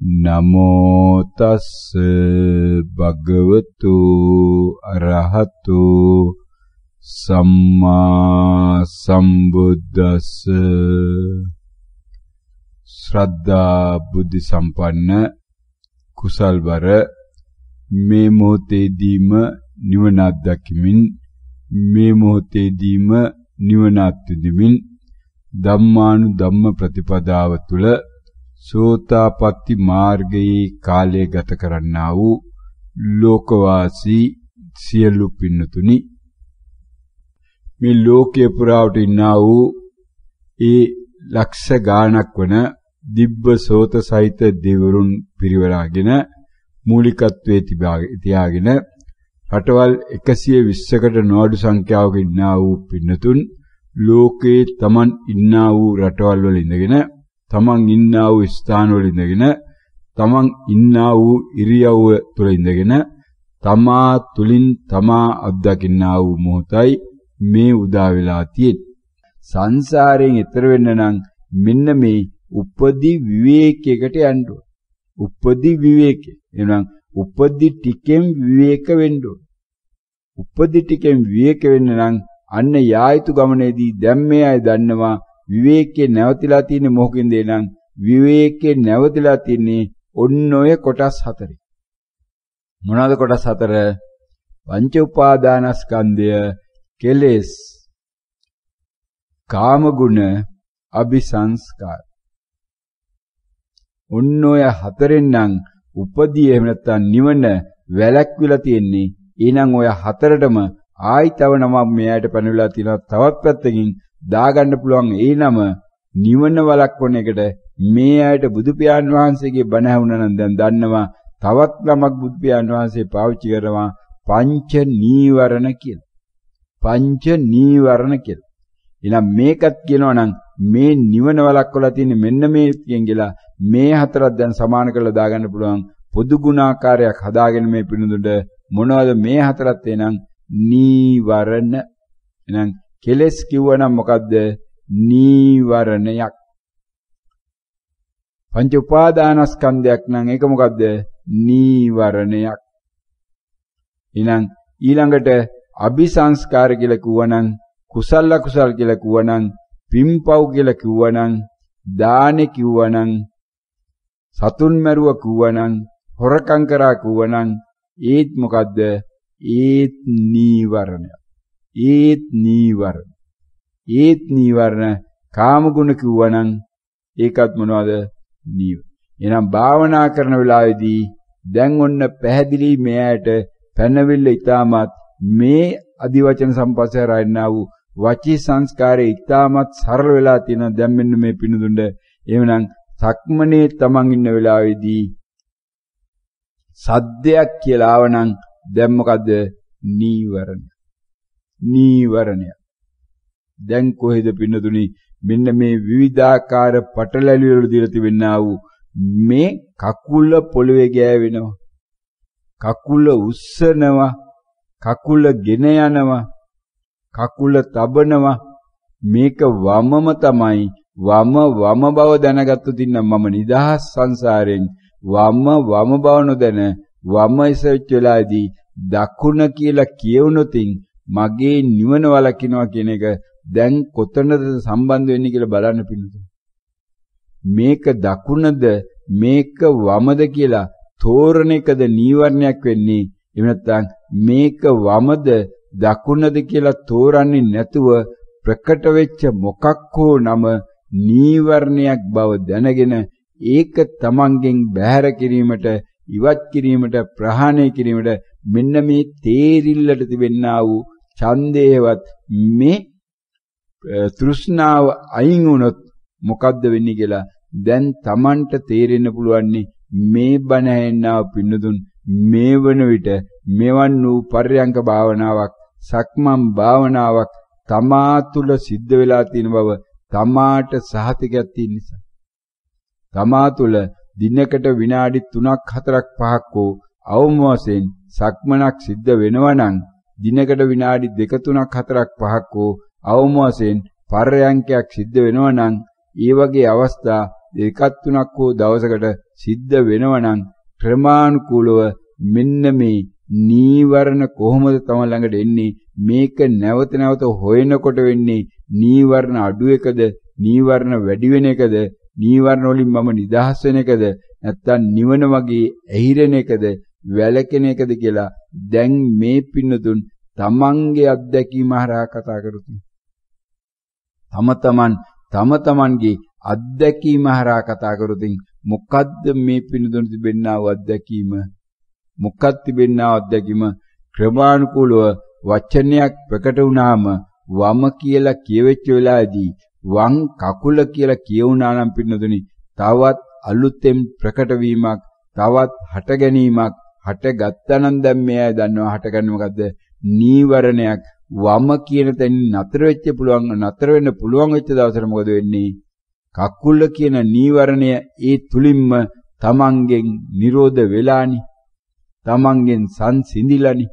නමෝ තස්ස භගවතු අරහතු සම්මා සම්බුද්දස්ස ශ්‍රද්ධා බුද්ධ සම්පන්න කුසල්වර මේ මොහොතේදීම නිවන අත්දැකීමින් මේ මොහොතේදීම නිවන අත්විඳිමින් ධම්මානු ධම්ම ප්‍රතිපදාව තුළ සෝතාපට්ටි මාර්ගයේ කාලය ගත කරන්නා වූ ලෝකවාසී සියලු පින්නතුනි මේ ලෝකයේ පුරාවට ඉන්නා වූ ඒ ලක්ෂ ගාණක් වන දිබ්බ සෝත සහිත දෙවරුන් පිරිවරාගෙන මූලිකත්වයේ තියාගෙන රටවල් 120කට නොඅඩු සංඛ්‍යාවක ඉන්නා වූ පින්නතුන් ලෝකේ Taman ඉන්නා වූ රටවල් වල ඉඳගෙන තමන් ඉන්නා වූ ස්ථානවල ඉඳගෙන තමන් ඉන්නා වූ ඉරියව්ව තුළ ඉඳගෙන තමා තුලින් තමා අත්දකින්නා වූ මොහොතයි මේ උදා වෙලා තියෙන්නේ. සංසාරයෙන් එතර වෙන්න නම් මෙන්න මේ උපදි විවේකයකට යන්න ඕන. උපදි විවේකේ. එහෙනම් උපදි ටිකෙන් විවේක වෙන්න ඕන. උපදි ටිකෙන් විවේක වෙන්න නම් අන්න යායුතු ගමනේදී දැන් මේ අය දන්නවා විවේකේ නැවතිලා තියෙන්නේ මොකකින්ද එනං? විවේකේ නැවතිලා තින්නේ ඔන්න ඔය කොටස් හතරේ මොනවාද කොටස් හතර? පංච උපාදානස්කන්ධය කෙලෙස් කාමගුණ අபிසංස්කාර. ඔන්න ඔය හතරෙන් නම් උපදී එහෙම නැත්නම් නිවන වැලැක්විලා තියෙන්නේ එහෙනම් ඔය හතරටම ආයි තව නමක් මෙයාට පැනවිලා තියෙනවා. තවත් පැත්තකින් දාගන්න පුළුවන් ඒ නම නිවන වළක්වන එකට මේ අයට බුදු පියාණන් වහන්සේගේ බණ ඇහුණා නම් දැන් දන්නවා තවත් නමක් බුදු පියාණන් වහන්සේ පාවිච්චි කරනවා පංච නීවරණ කියලා. පංච නීවරණ කියලා. එහෙනම් මේකත් කියනවා නම් මේ නිවන වළක්වලා තියෙන මෙන්න මේ කියන කියලා මේ හතරක් දැන් සමාන කරලා දාගන්න පුළුවන් පොදු ගුණාකාරයක් හදාගෙන මේ පිණුදුට මොනවද මේ හතරත් එනං නීවරණ එහෙනම් කෙලස් කිව්වනම් මොකද්ද? නීවරණයක්. පංච උපාදානස්කන්ධයක් නම් ඒක මොකද්ද? නීවරණයක්. ඊළඟ ඊළඟට අபிසංස්කාර කියලා කිව්වනම් කුසල කුසල් කියලා කිව්වනම් පිම්පව් කියලා කිව්වනම් දානෙ කිව්වනම් සතුන් මරුව කිව්වනම් හොරකම් කරා කිව්වනම් ඒත් මොකද්ද? ඒත් නීවරණයක්. ඒත් නීවරණ. ඒත් නීවරණ කාමගුණ කිව්වනම් ඒකත් මොනවද? නීව. එහෙනම් භාවනා කරන වෙලාවේදී දැන් ඔන්න පැහැදිලි මෙයාට පැනවිල්ල ඊටමත් මේ අදිවචන සම්පස්සේ රැන්නා වූ වචී සංස්කාරයේ ඊටමත් සරල වෙලා තියෙන දැන් මෙන්න මේ පිණුදුඬ එහෙමනම් සක්මනේ තමන් ඉන්න වෙලාවේදී සද්දයක් කියලා ආවනම් දැන් මොකද්ද නීවරණ නීවරණය. දැන් කොහෙද පින්නතුනි මෙන්න මේ විවිධාකාර පටලැලි වල දිලා තිබෙනා වූ මේ කකුල පොළවේ ගෑවෙනවා. කකුල උස්සනවා. කකුල ගෙන යනවා. කකුල තබනවා. මේක වමම තමයි වම වම බව දැනගත්තු තින්න මම නිදහස් සංසාරයෙන් වම වම බව නොදැන වම ඉසෙච්ච වෙලාවේදී දකුණ කියලා කියවුනොතින් මගේ නිවන වලකිනවා කියන එක දැන් කොතනද සම්බන්ධ වෙන්නේ කියලා බලන්න පිණිසු. මේක දකුණද මේක වමද කියලා තෝරන එකද නීවරණයක් වෙන්නේ. එහෙම නැත්නම් මේක වමද දකුණද කියලා තෝරන්නේ නැතුව ප්‍රකට වෙච්ච මොකක් හෝ නම නීවරණයක් බව දැනගෙන ඒක තමන්ගෙන් බැහැර කිරීමට ඉවත් කිරීමට ප්‍රහාණය කිරීමට මෙන්න මේ තේරිල්ලට තිබෙන්නා වූ ඡන්දේවත් මේ තෘෂ්ණාව අයින් වුණොත් මොකද්ද වෙන්නේ කියලා දැන් Tamanට තේරෙන්න පුළුවන් මේ බණ ඇහෙන්නාව පින්නතුන් මේ වන විට මෙවන් වූ පර්යංක භාවනාවක් සක්මන් භාවනාවක් තමා තුල සිද්ධ වෙලා තියෙන බව තමාට සහතිකයක් තියෙන නිසා. තමා තුල දිනකට විනාඩි 3ක් 4ක් 5ක් හෝ අවම වශයෙන් සක්මනක් සිද්ධ වෙනවා නම් දිනකට විනාඩි 2 3ක් 4ක් 5ක් හෝ අවම වශයෙන් පර්යංකයක් සිද්ධ වෙනවා නම් ඒ වගේ අවස්ථා දෙකක් තුනක් හෝ දවසකට සිද්ධ වෙනවා නම් ක්‍රමානුකූලව මෙන්න මේ නීවරණ කොහොමද තම ළඟට එන්නේ? මේක නැවත නැවත හොයනකොට වෙන්නේ නීවරණ අඩු එකද? නීවරණ වැඩි වෙන එකද? නීවරණ වලින් මම නිදහස් වෙන එකද? නැත්තම් නිවන වගේ ඇහිරෙන එකද? වැළකෙන එකද කියලා දැන් මේ පින්නතුන් තමන්ගේ අත්දැකීම හරහා කතා කරතුන් තම තමන් තම තමන්ගේ අත්දැකීම හරහා කතා කරතුන් මොකද්ද මේ පින්නතුන් තිබෙන්නා වූ අත්දැකීම? මොකක්ද තිබෙන්නා අත්දැකීම? ක්‍රමානුකූලව වචනයක් ප්‍රකට වුණාම වම කියලා කියවෙච්ච වෙලාවේදී වම් කකුල කියලා කියවුණා නම් පින්නතුනි තවත් අලුතෙන් ප්‍රකට වීමක් තවත් හට ගැනීමක් හට ගත්තනම් දැන් මෙයා දන්නවා හටගන්නේ මොකද්ද? නීවරණයක්. වම කියන තැනින් නතර වෙච්ච පුළුවන් නතර වෙන්න පුළුවන් වෙච්ච දවසට මොකද වෙන්නේ? කකුල කියන නීවරණය ඒ තුලින්ම තමන්ගෙන් නිරෝධ වෙලානි. තමන්ගෙන් සංසිඳිලානි.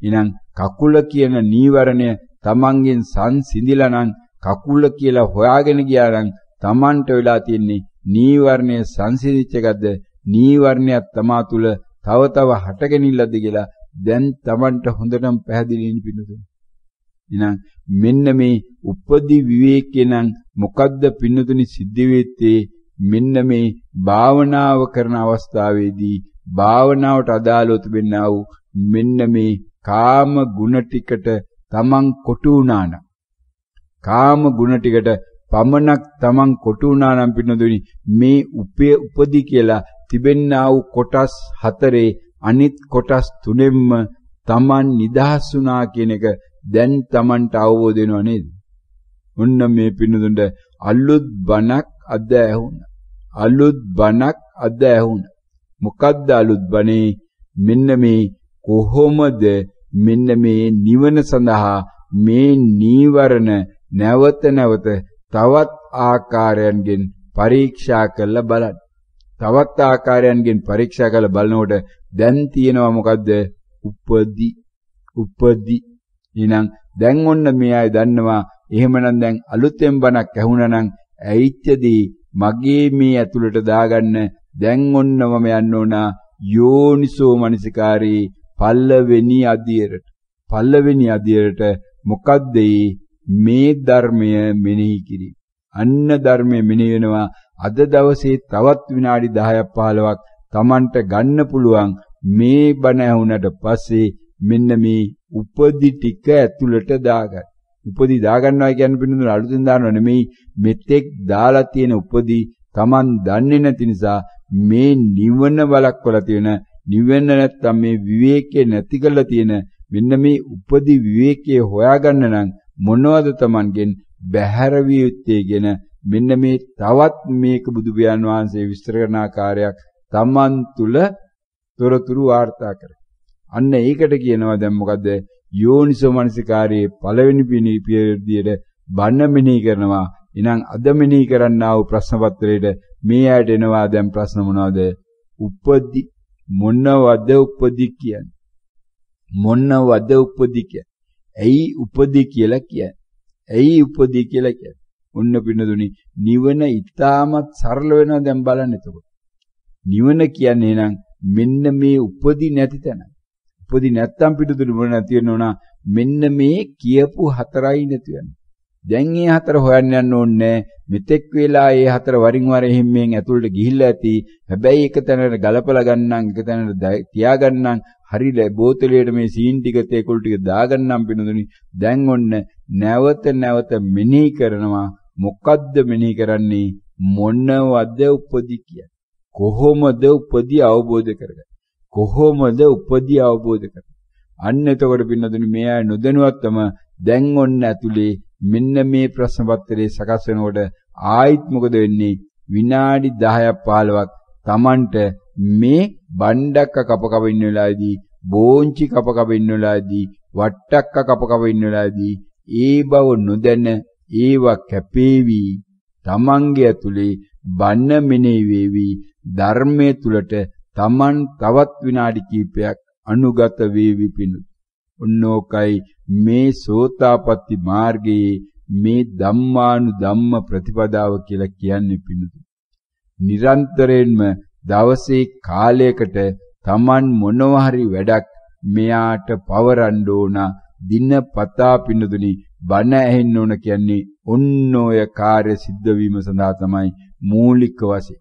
එහෙනම් කකුල කියන නීවරණය තමන්ගෙන් සංසිඳිලා නම් කකුල කියලා හොයාගෙන ගියා නම් තමන්ට වෙලා තියෙන්නේ නීවරණය සංසිඳිච්ච එකද නීවරණයක් තමා තුල තව තව හටගෙනින්නද කියලා දැන් තමන්ට හොඳටම පැහැදිලිින් පිණුතුන. එහෙනම් මෙන්න මේ උපදි විවේකේ නම් මොකද්ද පින්නතුනි සිද්ධ වෙත්තේ මෙන්න මේ භාවනාව කරන අවස්ථාවේදී භාවනාවට අදාළව තිබෙනා වූ මෙන්න මේ කාම ගුණ ටිකට තමන් කොටු වුණා නම් කාම ගුණ ටිකට පමණක් තමන් කොටු වුණා නම් පින්නතුනි මේ උපේ උපදි කියලා තිබෙනා වූ කොටස් හතරේ අනිත් කොටස් තුනෙන්ම තමන් නිදහස් වුණා කියන එක දැන් තමන්ට අවබෝධ වෙනව නේද? ඔන්න මේ පින්නතුන්ට අලුත් බණක් අද ඇහුණා. අලුත් බණක් අද ඇහුණා. මොකද්ද අලුත් බණේ? මෙන්න මේ කොහොමද මෙන්න මේ නිවන සඳහා මේ නීවරණ නැවත නැවත තවත් ආකාරයන්ගෙන් පරීක්ෂා කරලා බලන්න. තවත් ආකාරයන්ගෙන් පරීක්ෂා කරලා බලනකොට දැන් තියෙනවා මොකද්ද? උපදි. උපදි. එහෙනම් දැන් ඔන්න මේ අය දන්නවා. එහෙමනම් දැන් අලුතෙන් බණක් ඇහුණා නම් ඇයිච්චදී මගේ මේ ඇතුළට දාගන්න. දැන් ඔන්න මම යන්න ඕන යෝනිසෝ මනසිකාරී පල්ලවෙනි අධියරට පල්ලවෙනි අධියරට මොකද්ද? මේ ධර්මය මෙනෙහි කිරීම. අන්න ධර්මය මෙනෙහි වෙනවා. අද දවසේ තවත් විනාඩි 10ක් 15ක් Tamanට ගන්න පුළුවන් මේ බණ ඇහුණට පස්සේ මෙන්න මේ උපදි ටික ඇතුළට දාගන්න. උපදි දාගන්නවා කියන්නේ පින්නතුන අලුතෙන් දානව නෙමෙයි මෙතෙක් දාලා තියෙන උපදි Taman දන්නේ නැති නිසා මේ නිවන බලක්වලා තියෙන නිවෙන්න නැත්තම් මේ විවේකේ නැති කරලා තියෙන මෙන්න මේ උපදි විවේකයේ හොයාගන්න නම් මොනවද Tamanගෙන් බැහැර විය යුත්තේගෙන මෙන්න මේ තවත් මේක බුදු පියාණන් වහන්සේ විස්තර කරන ආකාරයක් Taman තුල තොරතුරු වාර්තා කරයි. අන්න ඒකට කියනවා දැන් මොකද්ද යෝනිසෝ මනසිකාරයේ පළවෙනි පියවිදියට බන්න මෙනෙහි කරනවා. එහෙනම් අද මෙනෙහි කරන්නා වූ ප්‍රශ්න පත්‍රයේට මේ ඇයට එනවා දැන් ප්‍රශ්න මොනවද? උපදි මොනවද උපදි කියන්නේ? මොනවද උපදි කියන්නේ? ඇයි උපදි කියලා කියන්නේ? ඇයි උපදි කියලා කියන්නේ? ඔන්න පින්නදුනි නිවන ඊටමත් සරල වෙනවා දැන් බලන්න එතකොට. නිවන කියන්නේ නම් මෙන්න මේ උපදි නැති තැන. උපදි නැත්තම් පිටුදුරු මොන නැති වෙනවනා මෙන්න මේ කියපු හතරයි නැති වෙනවා. දැන් මේ හතර හොයන්න යන්න ඕනේ මෙතෙක් වෙලා මේ හතර වරින් වර එහෙම්මෙන් ඇතුළට ගිහිල්ලා ඇති. හැබැයි එක තැනකට ගලපලා ගන්නම් එක තැනකට තියාගන්නම් හරි බෝතලයට මේ සීන් ටික තේකුළු ටික දාගන්නම් පිනදුනි. දැන් ඔන්න නැවත නැවත මෙනෙහි කරනවා. මොකද්ද මෙනෙහි කරන්නේ? මොනවද උපදි කියන්නේ? කොහොමද උපදි අවබෝධ කරගන්නේ? කොහොමද උපදී අවබෝධ කරන්නේ? අන්න එතකොට පින්නදුනි මේ අය නොදැනුවත්වම දැන් ඔන්න ඇතුලේ මෙන්න මේ ප්‍රශ්න පත්‍රයේ සකස් වෙනකොට ආයිත් මොකද වෙන්නේ? විනාඩි 10ක් 15ක් Tamanට මේ බණ්ඩක්ක කප කප ඉන්න වෙලාවේදී බෝංචි කප කප ඉන්න වෙලාවේදී වට්ටක්ක කප කප ඉන්න වෙලාවේදී ඒ බව නොදැන ඒවා කැපේවි තමන්ගේ ඇතුලේ බන්න මෙනෙහි වේවි ධර්මයේ තුලට තමන් තවත් විනාඩි කිහිපයක් අනුගත වේවි පිණු. ඔන්නෝකයි මේ සෝතාපට්ටි මාර්ගයේ මේ ධම්මානු ධම්ම ප්‍රතිපදාව කියලා කියන්නේ පිණු. නිරන්තරයෙන්ම දවසේ කාලයකට තමන් මොනවා හරි වැඩක් මෙයාට පවරන්න ඕන දිනපතා පින්නදුනි බණ ඇහෙන්න ඕන කියන්නේ ඔන්න ඔය කාර්ය සිද්ධ වීම සඳහා තමයි මූලික වශයෙන්.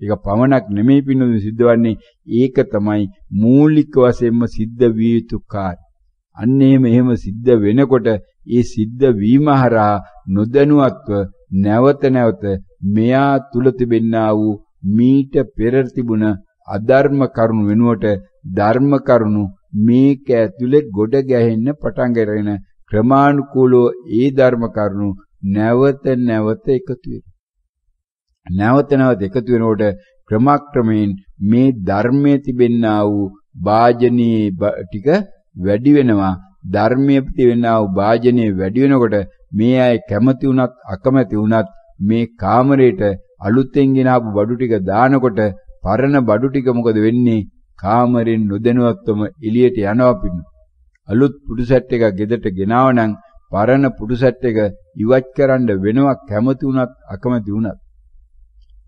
ඒක පමණක් නෙමෙයි පින්නදුනි සිද්ධවන්නේ ඒක තමයි මූලික වශයෙන්ම සිද්ධ විය යුතු කාර්ය. අන්න එහෙම එහෙම සිද්ධ වෙනකොට ඒ සිද්ධ වීම හරහා නොදැනුවත්ව නැවත නැවත මෙයා තුල තිබෙන්නා වූ මීට පෙර තිබුණ අධර්ම කරුණු වෙනුවට ධර්ම කරුණු මේක ඇතුලේ ගොඩ ගැහෙන්න පටන් ගන්න ක්‍රමානුකූලව ඒ ධර්ම කරුණු නැවත නැවත එකතු නැවත නැවත එකතු වෙනකොට ක්‍රමක්‍රමයෙන් මේ ධර්මයේ තිබෙන්නා වූ වාජනීය ටික වැඩි වෙනවා. ධර්මයේ තිබෙන්නා වූ වාජනීය වැඩි වෙනකොට මේ අය කැමති වුණත් අකමැති වුණත් මේ කාමරේට අලුතෙන් ගෙන ආපු බඩු ටික දානකොට පරණ බඩු ටික මොකද වෙන්නේ? කාමරෙන් නොදැනුවත්වම එළියට යනවා පින්නු. අලුත් පුඩු සෙට් එකක් ගෙදරට ගෙනාව නම් පරණ පුඩු සෙට් එක ඉවත් කරන්න වෙනවා කැමති වුණත් අකමැති වුණත්.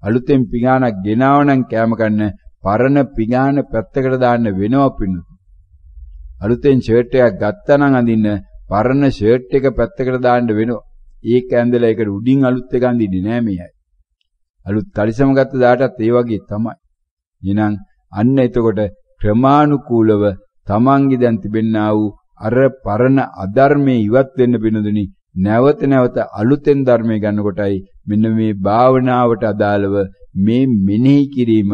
අලුතෙන් පිඟානක් ගෙනාව නම් කැම කන්න පරණ පිඟාන පැත්තකට දාන්න වෙනවා පින්නු. අලුතෙන් ෂර්ට් එකක් ගත්තා නම් අඳින්න පරණ ෂර්ට් එක පැත්තකට දාන්න වෙනවා. ඒක ඇඳලා ඒකට උඩින් අලුත් එක අඳින්නේ නෑ මේ අය. අලුත් කලිසම ගත්ත දාටත් ඒ වගේ තමයි. එහෙනම් අන්න එතකොට ක්‍රමානුකූලව තමන්ගේ දැන් තිබෙන්නා වූ අර පරණ අධර්මයේ ඉවත් වෙන්න පිනදුනි නැවත නැවත අලුතෙන් ධර්මය ගන්නකොටයි මෙන්න මේ භාවනාවට අදාළව මේ මෙනෙහි කිරීම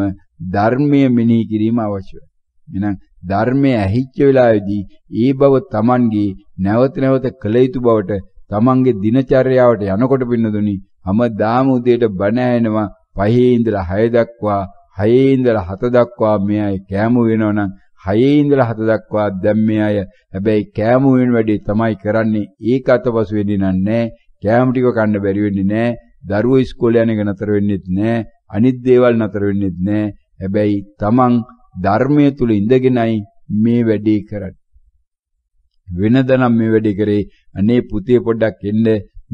ධර්මය මෙනෙහි කිරීම අවශ්‍යයි. එහෙනම් ධර්මය ඇහිච්ච වෙලාවේදී ඒ බව තමන්ගේ නැවත නැවත කළ යුතු බවට තමන්ගේ දිනචර්යාවට යනකොට පින්නදුනි හැමදාම උදේට බණ ඇහෙනවා පහේ ඉඳලා 6 දක්වා 6 ඉඳලා 7 දක්වා මේ අය කෑමු වෙනවනම් 6 ඉඳලා 7 දක්වා දැන් මේ අය. හැබැයි කෑමු වෙන වැඩේ තමයි කරන්නේ. ඒක අතපසු වෙන්නේ නැහැ කෑම ටික කන්න බැරි වෙන්නේ නැහැ. දරුවෝ ඉස්කෝලේ යන එක නතර වෙන්නේත් නැහැ. අනිත් දේවල් නතර වෙන්නේත් නැහැ. හැබැයි තමන් ධර්මයේ තුල ඉඳගෙනයි මේ වැඩේ කරන්නේ. වෙනදනම් මේ වැඩේ කරේ. අනේ පුතේ පොඩ්ඩක් එන්න.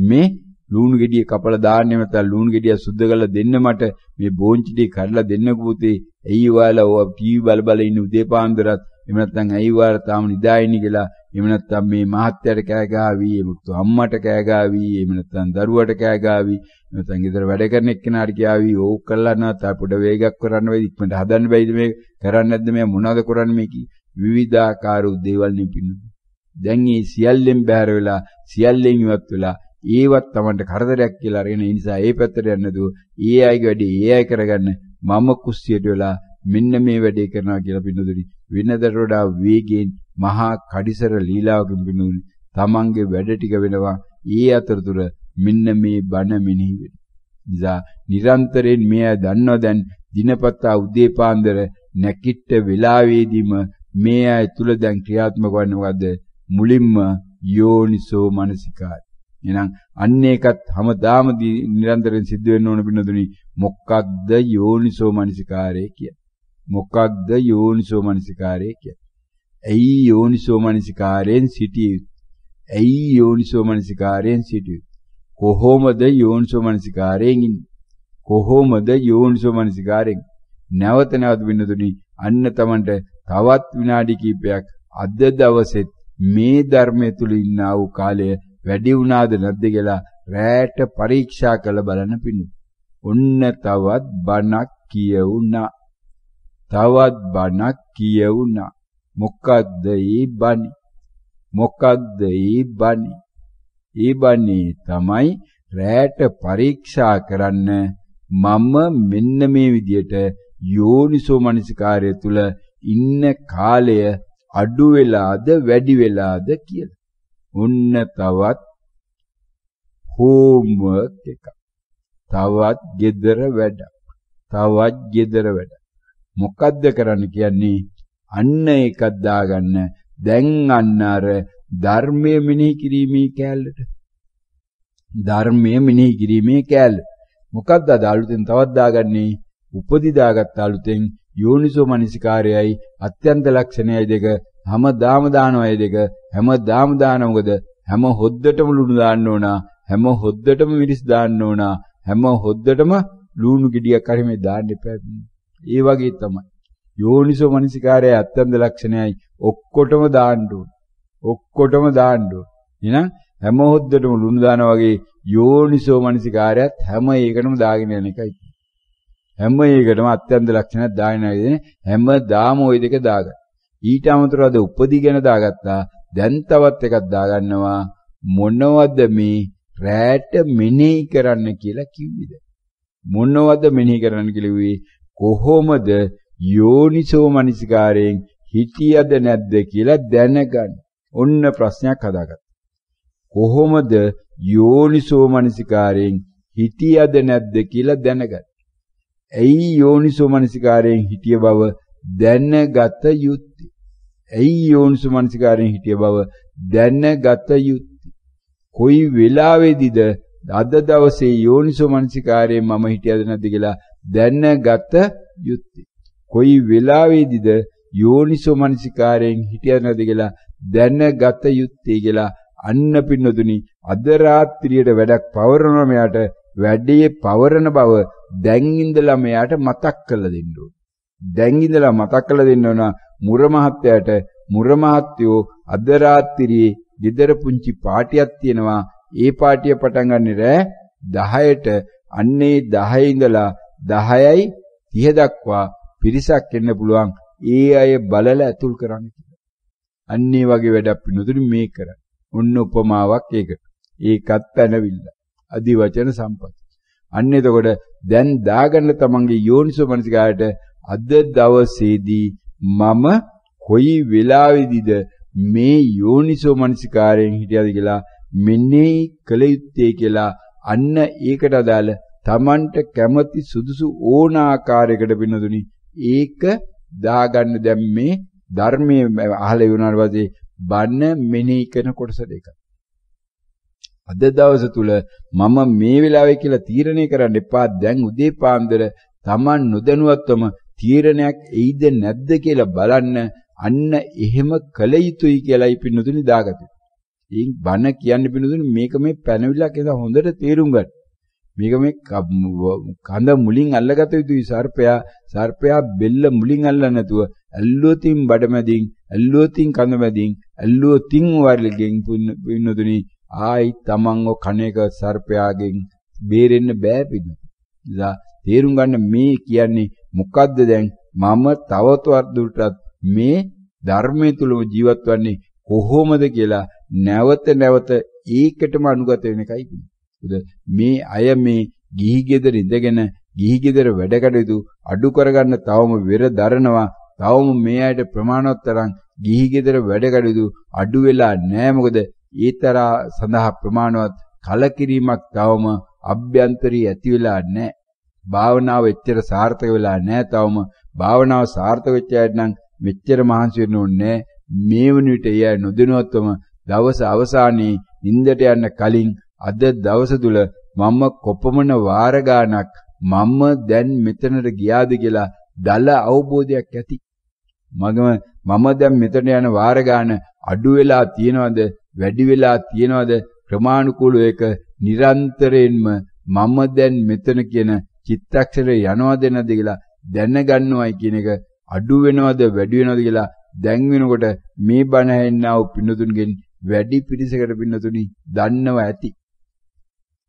මේ ලුණු ගෙඩිය කපලා දාන්නේ නැත්නම් ලුණු ගෙඩිය සුද්ධ කරලා දෙන්න මට මේ බෝංචි ටික කඩලා දෙන්නකෝ පුතේ. ඇයි ඔයාලා ඔය ටීවී බල බල ඉන්න උදේ පාන්දරත් එහෙම නැත්නම් ඇයි ඔයාලා තාම නිදායින්නේ කියලා එහෙම නැත්නම් මේ මහත්යට කෑ ගාවි එමුතු අම්මට කෑ ගාවි එහෙම නැත්නම් දරුවට කෑ ගාවි නැත්නම් ගෙදර වැඩ කරන එක්කෙනාට කියාවි ඕක කළා නැත්නම් පොඩ වේගයක් කරන්න වෙයි ඉක්මනට හදන්න බැයිද මේ? කරන්නේ නැද්ද මේ? මොනවද කරන්නේ මේ? කි විවිධාකාර දේවල් නිපින්න දැන් මේ සියල්ලෙන් බැහැර වෙලා සියල්ලෙන් ඉවත් වෙලා ඒවත් Tamanට කරදරයක් කියලා අරගෙන ඒ නිසා ඒ පැත්තට යන්නේ නැතුව ඒ අයගේ වැඩේ ඒ අය කරගන්න මම කුස්සියට වෙලා මෙන්න මේ වැඩේ කරනවා කියලා පින්නදුනි වෙනදට වඩා වේගයෙන් මහා කඩිසර ලීලාවකින් පින්නදුනි Tamanගේ වැඩ ටික වෙනවා ඒ අතරතුර මෙන්න මේ බණ මෙනෙහි වෙනවා. නිසා නිරන්තරයෙන් මේ අය දන්නවා දැන් දිනපතා උදේ පාන්දර නැකිට වෙලාවේදීම මේ අය තුල දැන් ක්‍රියාත්මක වන්නේ මොකද්ද? මුලින්ම යෝනිසෝ මනසිකාරය. එහෙනම් අන්න ඒකත් හැමදාම නිරන්තරයෙන් සිද්ධ වෙන්න ඕන පින්නදුනි මොකක්ද යෝනිසෝ මනසිකාරය කියන්නේ මොකක්ද යෝනිසෝ මනසිකාරය කියන්නේ ඇයි යෝනිසෝ මනසිකාරයෙන් සිටිය ඇයි යෝනිසෝ මනසිකාරයෙන් සිටිය කොහොමද යෝනිසෝ මනසිකාරයෙන් ඉන්නේ? කොහොමද යෝනිසෝ මනසිකාරයෙන්? නැවත නැවත පින්නදුනි අන්න තමන්ට තවත් විනාඩි කිහිපයක් අද දවසෙත් මේ ධර්මයේ තුල ඉන්නා වූ කාලය වැඩි වුණාද නැද්ද කියලා රැට පරීක්ෂා කළ බලන්න පිණු. ඔන්න තවත් බණක් කියවුණා. තවත් බණක් කියවුණා. මොකක්ද ඒ බණි? මොකක්ද ඒ බණි? ඒ බණේ තමයි රැට පරීක්ෂා කරන්න මම මෙන්න මේ විදියට යෝනිසෝ මනසිකාරය තුල ඉන්න කාලය අඩු වෙලාද වැඩි වෙලාද කියලා. ඔන්න තවත් හෝම්වර්ක් එකක්. තවත් gedara වැඩක්. තවත් gedara වැඩක්. මොකද්ද කරන්න කියන්නේ? අන්න එකක් දාගන්න දැන් අන්න අර ධර්මයේ මෙනෙහි කිරීමේ කැලලට ධර්මයේ මෙනෙහි කිරීමේ කැලල මොකක්ද අද අලුතෙන් තවත් දාගන්නේ උපදි දාගත්ත අලුතෙන් යෝනිසෝ මනසිකාරයයි අත්‍යන්ත ලක්ෂණයයි දෙක හැමදාම දානවයි දෙක. හැමදාම දාන මොකද? හැම හොද්දටම ලුණු දාන්න ඕන. හැම හොද්දටම මිරිස් දාන්න ඕන. හැම හොද්දටම ලුණු ගෙඩියක් හරි මේ දාන්න එපා. ඒ වගේ තමයි. යෝනිසෝ මනසිකාරයයි අත්‍යන්ත ලක්ෂණයයි. ඔක්කොටම දාන්න ඕන. ඔක්කොටම දාන්න ඕන. එහෙනම් හැම හොද්දටම ලුණු දානා වගේ යෝනිසෝ මනසිකාරයත් හැම එකටම දාගෙන යන එකයි. හැම එකටම අත්‍යන්ත ලක්ෂණයක් දාගෙන යන හැමදාම ওই දෙක දාගන්න. ඊට අමතරව අද උපදී ගැන දාගත්තා. දැන් තවත් එකක් දාගන්නවා. මොනවද මේ රැට මෙනෙහි කරන්න කියලා කිව්වේද? මොනවද මෙනෙහි කරන්න කිව්වේ? කොහොමද යෝනිසෝ මනසිකාරයෙන් හිටියද නැද්ද කියලා දැනගන්න. ඔන්න ප්‍රශ්නයක් හදාගත්තා. කොහොමද යෝනිසෝ මනසිකාරයෙන් හිටියද නැද්ද කියලා දැනගන්න. ඇයි යෝනිසෝ මනසිකාරයෙන් හිටිය බව දැනගත යුත්තේ. ඇයි යෝනිසුමනසිකාරයෙන් හිටිය බව දැනගත යුත්තේ. කොයි වෙලාවේදීද අද දවසේ යෝනිසුමනසිකාරයෙන් මම හිටියද නැද්ද කියලා දැනගත යුත්තේ. කොයි වෙලාවේදීද යෝනිසුමනසිකාරයෙන් හිටියද නැද්ද කියලා දැනගත යුත්තේ කියලා අන්න පින්නතුනි අද රාත්‍රියට වැඩක් පවරනවා මෙයාට වැඩේ පවරන බව දැන් ඉඳලා මෙයාට මතක් කරලා දෙන්න ඕනේ. දැන් ඉඳලා මතක් කරලා දෙන්න ඕන මුර මහත්තයාට මුර මහත්තයෝ අද රාත්‍රියේ ගෙදර පුංචි පාටියක් තියෙනවා ඒ පාටිය පටන් ගන්න රෑ 10ට අන්නේ 10 ඉඳලා 10යි 30 දක්වා පිරිසක් එන්න පුළුවන් ඒ අය බලලා ඇතුල් කරන්න කියලා. අන්නේ වගේ වැඩක් පිනුතුනි මේ කරන්නේ. ඔන්න උපමාවක් ඒකට. ඒකත් පැනවිල්ල. අදි වචන සම්පත්. අන්න එතකොට දැන් දාගන්න තමන්ගේ යෝනිසෝ මනසිකායට අද දවසේදී මම කොයි වෙලාවෙදිද මේ යෝනිසෝ මනසිකාරයෙන් හිටියද කියලා මෙන්නේ කළ යුත්තේ කියලා අන්න ඒකට අදාළ Tamanට කැමති සුදුසු ඕන ආකාරයකට පිනදුනි ඒක දාගන්න දැන් මේ ධර්මයේ අහලා වුණාට පස්සේ බන්න මෙනෙහි කරන කොටස දෙක. අද දවස තුල මම මේ වෙලාවේ කියලා තීරණය කරන්න එපා දැන් උදේ පාන්දර Taman නොදැනුවත්වම තීරණයක් එයිද නැද්ද කියලා බලන්න අන්න එහෙම කළ යුතුයි කියලායි පින්නතුනි දාගත්තේ. ඉතින් බණ කියන්නේ පින්නතුනි මේක මේ පැනවිලා කියලා හොඳට තේරුම් ගන්න. මේක මේ කඳ මුලින් අල්ලගත යුතුයි සර්පයා සර්පයා බෙල්ල මුලින් අල්ලන්නේ නැතුව ඇල්ලුවතින් බඩමැදින් ඇල්ලුවතින් කඳ මැදින් ඇල්ලුවතින් වර්ලගෙන් පින්නතුනි ආයි තමන්ව කණේක සර්පයාගෙන් බේරෙන්න බෑ පින්න. තේරුම් ගන්න මේ කියන්නේ මොකද්ද දැන් මම තවතවත් දුරටත් මේ ධර්මයේ තුලම ජීවත් වන්නේ කොහොමද කියලා නැවත නැවත ඒකටම අනුගත වෙන එකයි කියන්නේ. මේ අය මේ ගිහි ගෙදර ඉඳගෙන ගිහි ගෙදර වැඩ කටයුතු අඩු කරගන්න තවම වෙර දරනවා. තවම මේ අයට ප්‍රමාණවත් තරම් ගිහි ගෙදර වැඩ කටයුතු අඩු වෙලා නැහැ. මොකද ඒ තරහා සඳහා ප්‍රමාණවත් කලකිරීමක් තවම අභ්‍යන්තරී ඇති වෙලා නැහැ. භාවනාව එච්චර සාර්ථක වෙලා නැහැ තවම. භාවනාව සාර්ථක වෙච්ච අයට නම් මෙච්චර මහන්සි වෙන්න ඕනේ මේ වන විට එය නොදැනුවත්වම දවස අවසානයේ නිින්දට යන්න කලින් අද දවස තුල මම කොපමණ වාර ගාණක් මම දැන් මෙතනට ගියාද කියලා දල අවබෝධයක් ඇති. මගම මම දැන් මෙතන යන වාර ගාන අඩු වෙලා තියෙනවද වැඩි වෙලා තියෙනවද ප්‍රමාණිකූලව එක නිරන්තරයෙන්ම මම දැන් මෙතන කියන චිත්තක්ෂරේ යනවද නැද්ද කියලා දැනගන්නවයි කියන එක අඩු වෙනවද වැඩි වෙනවද කියලා දැන් වෙනකොට මේ බණ ඇහෙන්නා වූ පින්නතුන්ගෙන් වැඩි පිරිසකට පින්නතුනි දන්නව ඇති.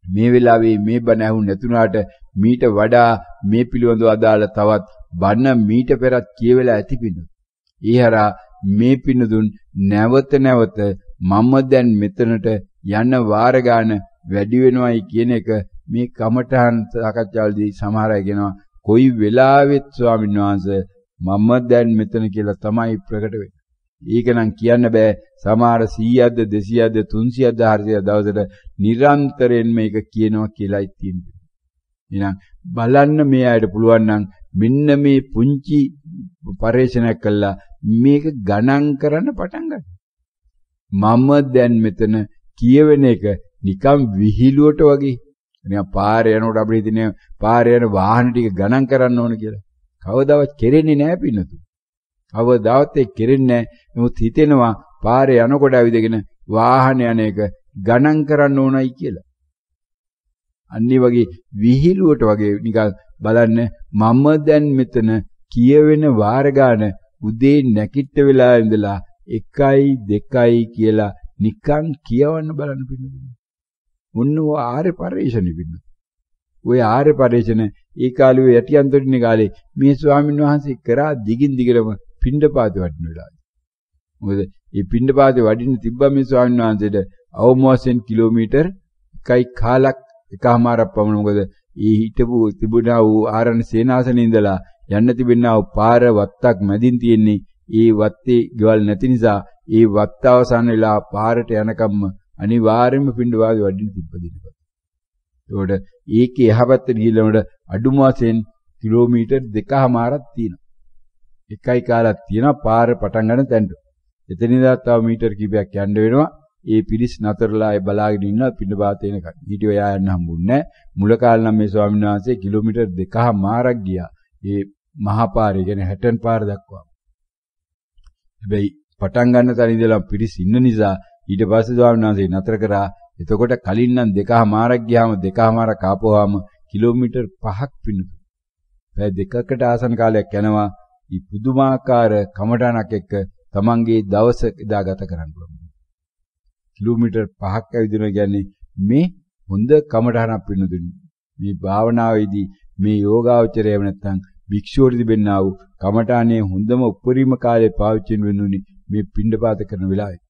මේ වෙලාවේ මේ බණ ඇහුන් නැතුණාට මීට වඩා මේ පිළිබඳව අදාළ තවත් බණ මීට පෙරත් කියවෙලා ඇති පින්නු. ඊහරා මේ පින්නතුන් නැවත නැවත මම දැන් මෙතනට යන වාර ගන්න වැඩි වෙනවයි කියන එක මේ කමඨහන් සාකච්ඡාවලදී සමහර අය කියනවා කොයි වෙලාවෙත් ස්වාමීන් වහන්සේ මම දැන් මෙතන කියලා තමයි ප්‍රකට වෙන්නේ. ඒක නම් කියන්න බෑ සමහර 100ක්ද 200ක්ද 300ක්ද 400ක්ද දවසට නිරන්තරයෙන් මේක කියනවා කියලායි තියෙන්නේ. එහෙනම් බලන්න මේ අයට පුළුවන් නම් මෙන්න මේ පුංචි පරේෂණයක් කළා මේක ගණන් කරන්න පටන් ගන්න. මම දැන් මෙතන කියවෙන එක නිකම් විහිළුවට වගේ. නිකන් පාරේ යනකොට අපිට හිතන්නේ පාරේ යන වාහන ටික ගණන් කරන්න ඕන කියලා. කවදාවත් කෙරෙන්නේ නැහැ පින්නතු. කවදාවත් ඒ කෙරෙන්නේ නැහැ. නමුත් හිතෙනවා පාරේ යනකොට ඇවිදගෙන වාහන යන එක ගණන් කරන්න ඕනයි කියලා. අන්නේ වගේ විහිළුවට වගේ නිකන් බලන්න මම දැන් මෙතන කියවෙන වාර ගන්න උදේ නැකිට වෙලා ඉඳලා 1යි 2යි කියලා නිකන් කියවන්න බලන්න පිළිගන්න. මොන්න ඔය ආර්ය පරිශ්‍රණි පිළිගන්න. ඔය ආර්ය පරිශ්‍රණ ඒ කාලේ යටියන්තරිනේ කාලේ මේ ස්වාමීන් වහන්සේ කරා දිගින් දිගටම පිණ්ඩපාත වඩින වෙලාවේ. මොකද මේ පිණ්ඩපාතේ වඩින්න තිබ්බා මේ ස්වාමීන් වහන්සේට අවම වශයෙන් කිලෝමීටර් 1යි කාලක් එකමාරක් පමණ මොකද ඒ හිටපු තිබුණා වූ ආරණ සේනාසනේ ඉඳලා යන්න තිබෙනා වූ පාර වත්තක් මැදින් තියෙන්නේ ඒ වත්තේ ගෙවල් නැති නිසා ඒ වත්ත අවසන් වෙලා පාරට යනකම්ම අනිවාර්යයෙන්ම පින්ඩවාගේ වඩින්න තිබ්බ දිනපත. ඒකට ඒකේ එහා ගිහිල්ලමඩ අඩුම වශයෙන් කිලෝමීටර් දෙකමාරක් තියෙනවා. එකයි කාලක් තියෙනවා පාර පටන් ගන්න තැනට. එතනින්දා තව මීටර් කිහිපයක් යන්න වෙනවා. ඒ පිරිස් නතරලා ඒ බලාගෙන ඉන්නවා පින්නපාත එනකන්. ඊට ඔයා යන්න හම්බුන්නේ මුල කාලේ නම් මේ ස්වාමීන් වහන්සේ කිලෝමීටර් දෙකමාරක් ගියා. ඒ මහා පාරේ කියන්නේ හැටන් පාර දක්වා. හැබැයි පටන් ගන්න තැන ඉඳලා පිරිස් ඉන්න නිසා ඊට පස්සේ ස්වාමීන් වහන්සේ නතර කරා. එතකොට කලින් නම් දෙකමාරක් ගියාම දෙකමාරක් ආපුවාම කිලෝමීටර් 5ක් පින්නු. පැය දෙකකට ආසන කාලයක් යනවා. ඊ පුදුමාකාර කමටහනක් එක්ක තමන්ගේ දවස එදා ගත කරන්න පුළුවන්. කිලෝමීටර් 5ක් ඇවිදිනවා කියන්නේ මේ හොඳ කමටහනක් පින්නදුනි. මේ භාවනාවේදී මේ යෝගාවචරය නැත්තම් භික්ෂුවට තිබෙනා වූ කමඨානේ හොඳම උපරිම කාලේ පාවිච්චි වෙනුනි මේ පින්ඩපාත කරන වෙලාවේ.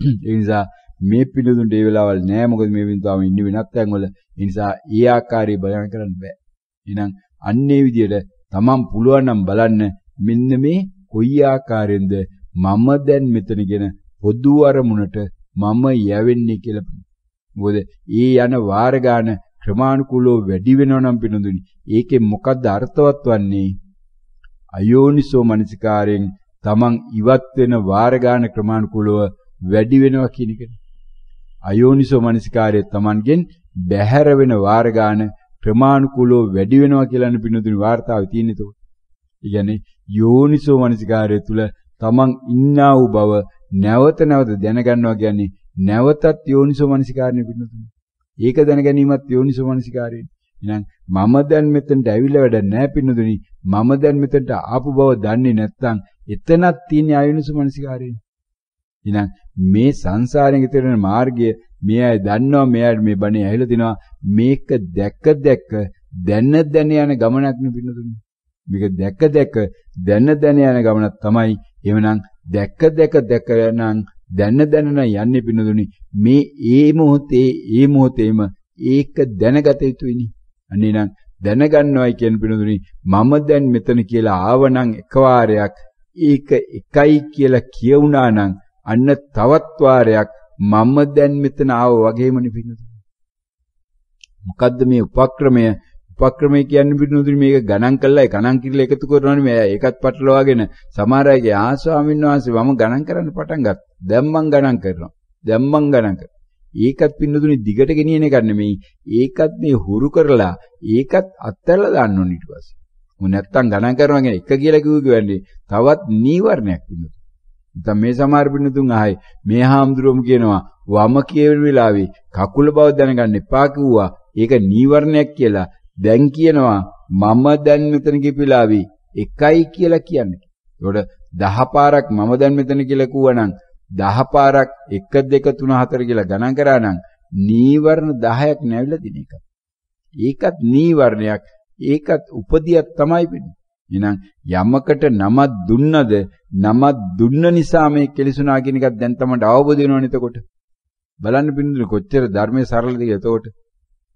ඒ නිසා මේ පිළිදුන්ට ඒ වෙලාවල් නෑ මොකද මේ වින්දාම ඉන්නේ වෙනත් තැන්වල. ඒ නිසා ඒ ආකාරي බලන කරන්න බෑ. එහෙනම් අන්නේ විදියට තමන් පුළුවන් නම් බලන්න මෙන්න මේ කොයි ආකාරයෙන්ද මම දැන් මෙතනගෙන පොදු අරමුණට මම යවෙන්නේ කියලා. මොකද ඒ යන වාර ගන්න ක්‍රමානුකූලව වැඩි වෙනව නම් පිනුදුනි. ඒකේ මොකද්ද අර්ථවත් වන්නේ? අයෝනිසෝ මනසිකාරයෙන් තමන් ඉවත් වෙන වාර ගන්න ක්‍රමානුකූලව වැඩි වෙනවා කියන එක. අයෝනිසෝ මනසිකාරය තමන්ගෙන් බැහැර වෙන වාර ගන්න ක්‍රමානුකූලව වැඩි වෙනවා කියලානේ පිනුදුනි වාර්තාවේ තියෙන ඒක. ඒ කියන්නේ යෝනිසෝ මනසිකාරය තුල තමන් ඉන්නා වූ බව නැවත නැවත දැනගන්නවා කියන්නේ නැවතත් යෝනිසෝ මනසිකාරණය පින්නතුනේ. ඒක දැන ගැනීමත් යෝනිසෝ මනසිකාරයෙන්. එහෙනම් මම දැන් මෙතනට ඇවිල්ලා වැඩ නැහැ පින්නතුනි. මම දැන් මෙතනට ආපු බව දන්නේ නැත්නම් එතනක් තියෙන අයෝනිසෝ මනසිකාරයෙන්. එහෙනම් මේ සංසාරයෙන් ගෙතරන මාර්ගය මේ අය දන්නවා මෙයාට මේ බණේ ඇහිලා තිනවා. මේක දැක්ක දැක්ක දැන දැන යන ගමනක් නෙ පින්නතුනි. මේක දැක්ක දැක්ක දැන දැන යන ගමනක් තමයි. එවනම් දැක්ක දැක දැක නම් දැන දැන යන්නේ පින්නදුනි මේ ඒ මොහොතේ ඒ මොහොතේම ඒක දැනගත යුතුයිනි. අනේ නම් දැනගන්නවයි කියන පින්නදුනි මම දැන් මෙතන කියලා ආවනම් එකවාරයක් ඒක එකයි කියලා කියුණා නම් අන්න තවත් වාරයක් මම දැන් මෙතන ආව වගේමනේ පින්නදුනි මොකද්ද මේ උපක්‍රමය උපක්‍රමය කියන්නේ පිටුනුදුනි මේක ගණන් කළා ගණන් කිරලා එකතු කරනවනේ මේ ඒකත් පටලවාගෙන සමහර අයගේ ආ ස්වාමීන් වහන්සේ මම ගණන් කරන්න පටන් ගත්තා. දැන් මං ගණන් කරනවා. දැන් මං ගණන් කරනවා. ඒකත් පින්නදුනි දිගට ගෙනියන එක නෙමෙයි. ඒකත් මේ හුරු කරලා ඒකත් අත්හැරලා දාන්න ඕනේ ඊට පස්සේ. මො නැත්තම් ගණන් කරනවා කියන්නේ එක කියලා කිව්ව කියන්නේ තවත් නීවරණයක් පින්නදුනි. නැත්නම් මේ සමහර පින්නතුන් ආයි මේ හාමුදුරුවම කියනවා වම කියවෙන වෙලාවේ කකුල බව දැනගන්න එපා කිව්වා. ඒක නීවරණයක් කියලා දැන් කියනවා මම දැන් මෙතන කිපිලාවි එකයි කියලා කියන්නේ. ඒකට 10 පාරක් මම දැන් මෙතන කියලා කිව්වනම් 10 පාරක් 1 2 3 4 කියලා ගණන් කරා නම් නීවරණ 10ක් නැවිලා දින එක. ඒකත් නීවරණයක්. ඒකත් උපදියක් තමයි වෙන්නේ. එහෙනම් යමකට නමක් දුන්නද නමක් දුන්න නිසා මේ කෙලිසුනා කියන එකත් දැන් තමයි අවබෝධ වෙනවනේ එතකොට. බලන්න පින්දුනේ කොච්චර ධර්මයේ සරලද කියලා එතකොට.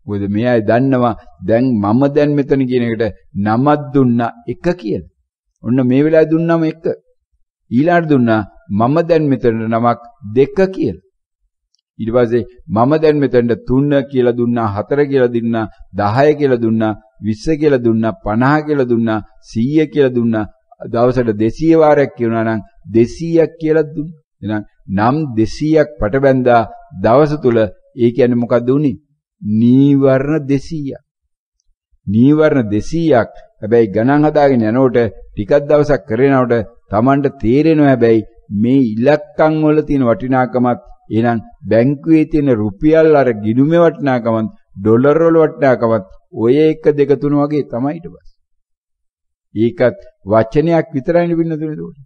මොකද මේ අය දන්නවා දැන් මම දැන් මෙතන කියන එකට නමක් දුන්නා එක කියලා. ඔන්න මේ වෙලාවේ දුන්නම එක. ඊළඟට දුන්නා මම දැන් මෙතන නමක් දෙක කියලා. ඊට පස්සේ මම දැන් මෙතනට 3 කියලා දුන්නා 4 කියලා දුන්නා 10 කියලා දුන්නා 20 කියලා දුන්නා 50 කියලා දුන්නා 100 කියලා දුන්නා දවසට 200 වාරයක් කියනවා නම් 200ක් කියලා දුන්නා. එහෙනම් නම් 200ක් පටබැඳා දවස තුල ඒ කියන්නේ මොකද්ද උනේ? නීවරණ 200ක්. නීවරණ 200ක් හැබැයි ගණන් හදාගෙන යනකොට ටිකක් දවසක් කරනකොට Tamanට තේරෙනවා හැබැයි මේ ඉලක්කම් වල තියෙන වටිනාකමත් එහෙනම් බැංකුවේ තියෙන රුපියල් අර ගිණුමේ වටිනාකමත් ඩොලර් වල වටිනාකමත් ඔය 1 2 3 වගේ තමයි ඊට පස්සේ. ඒකත් වචනයක් විතරයි නෙවෙන්නේ එතකොට.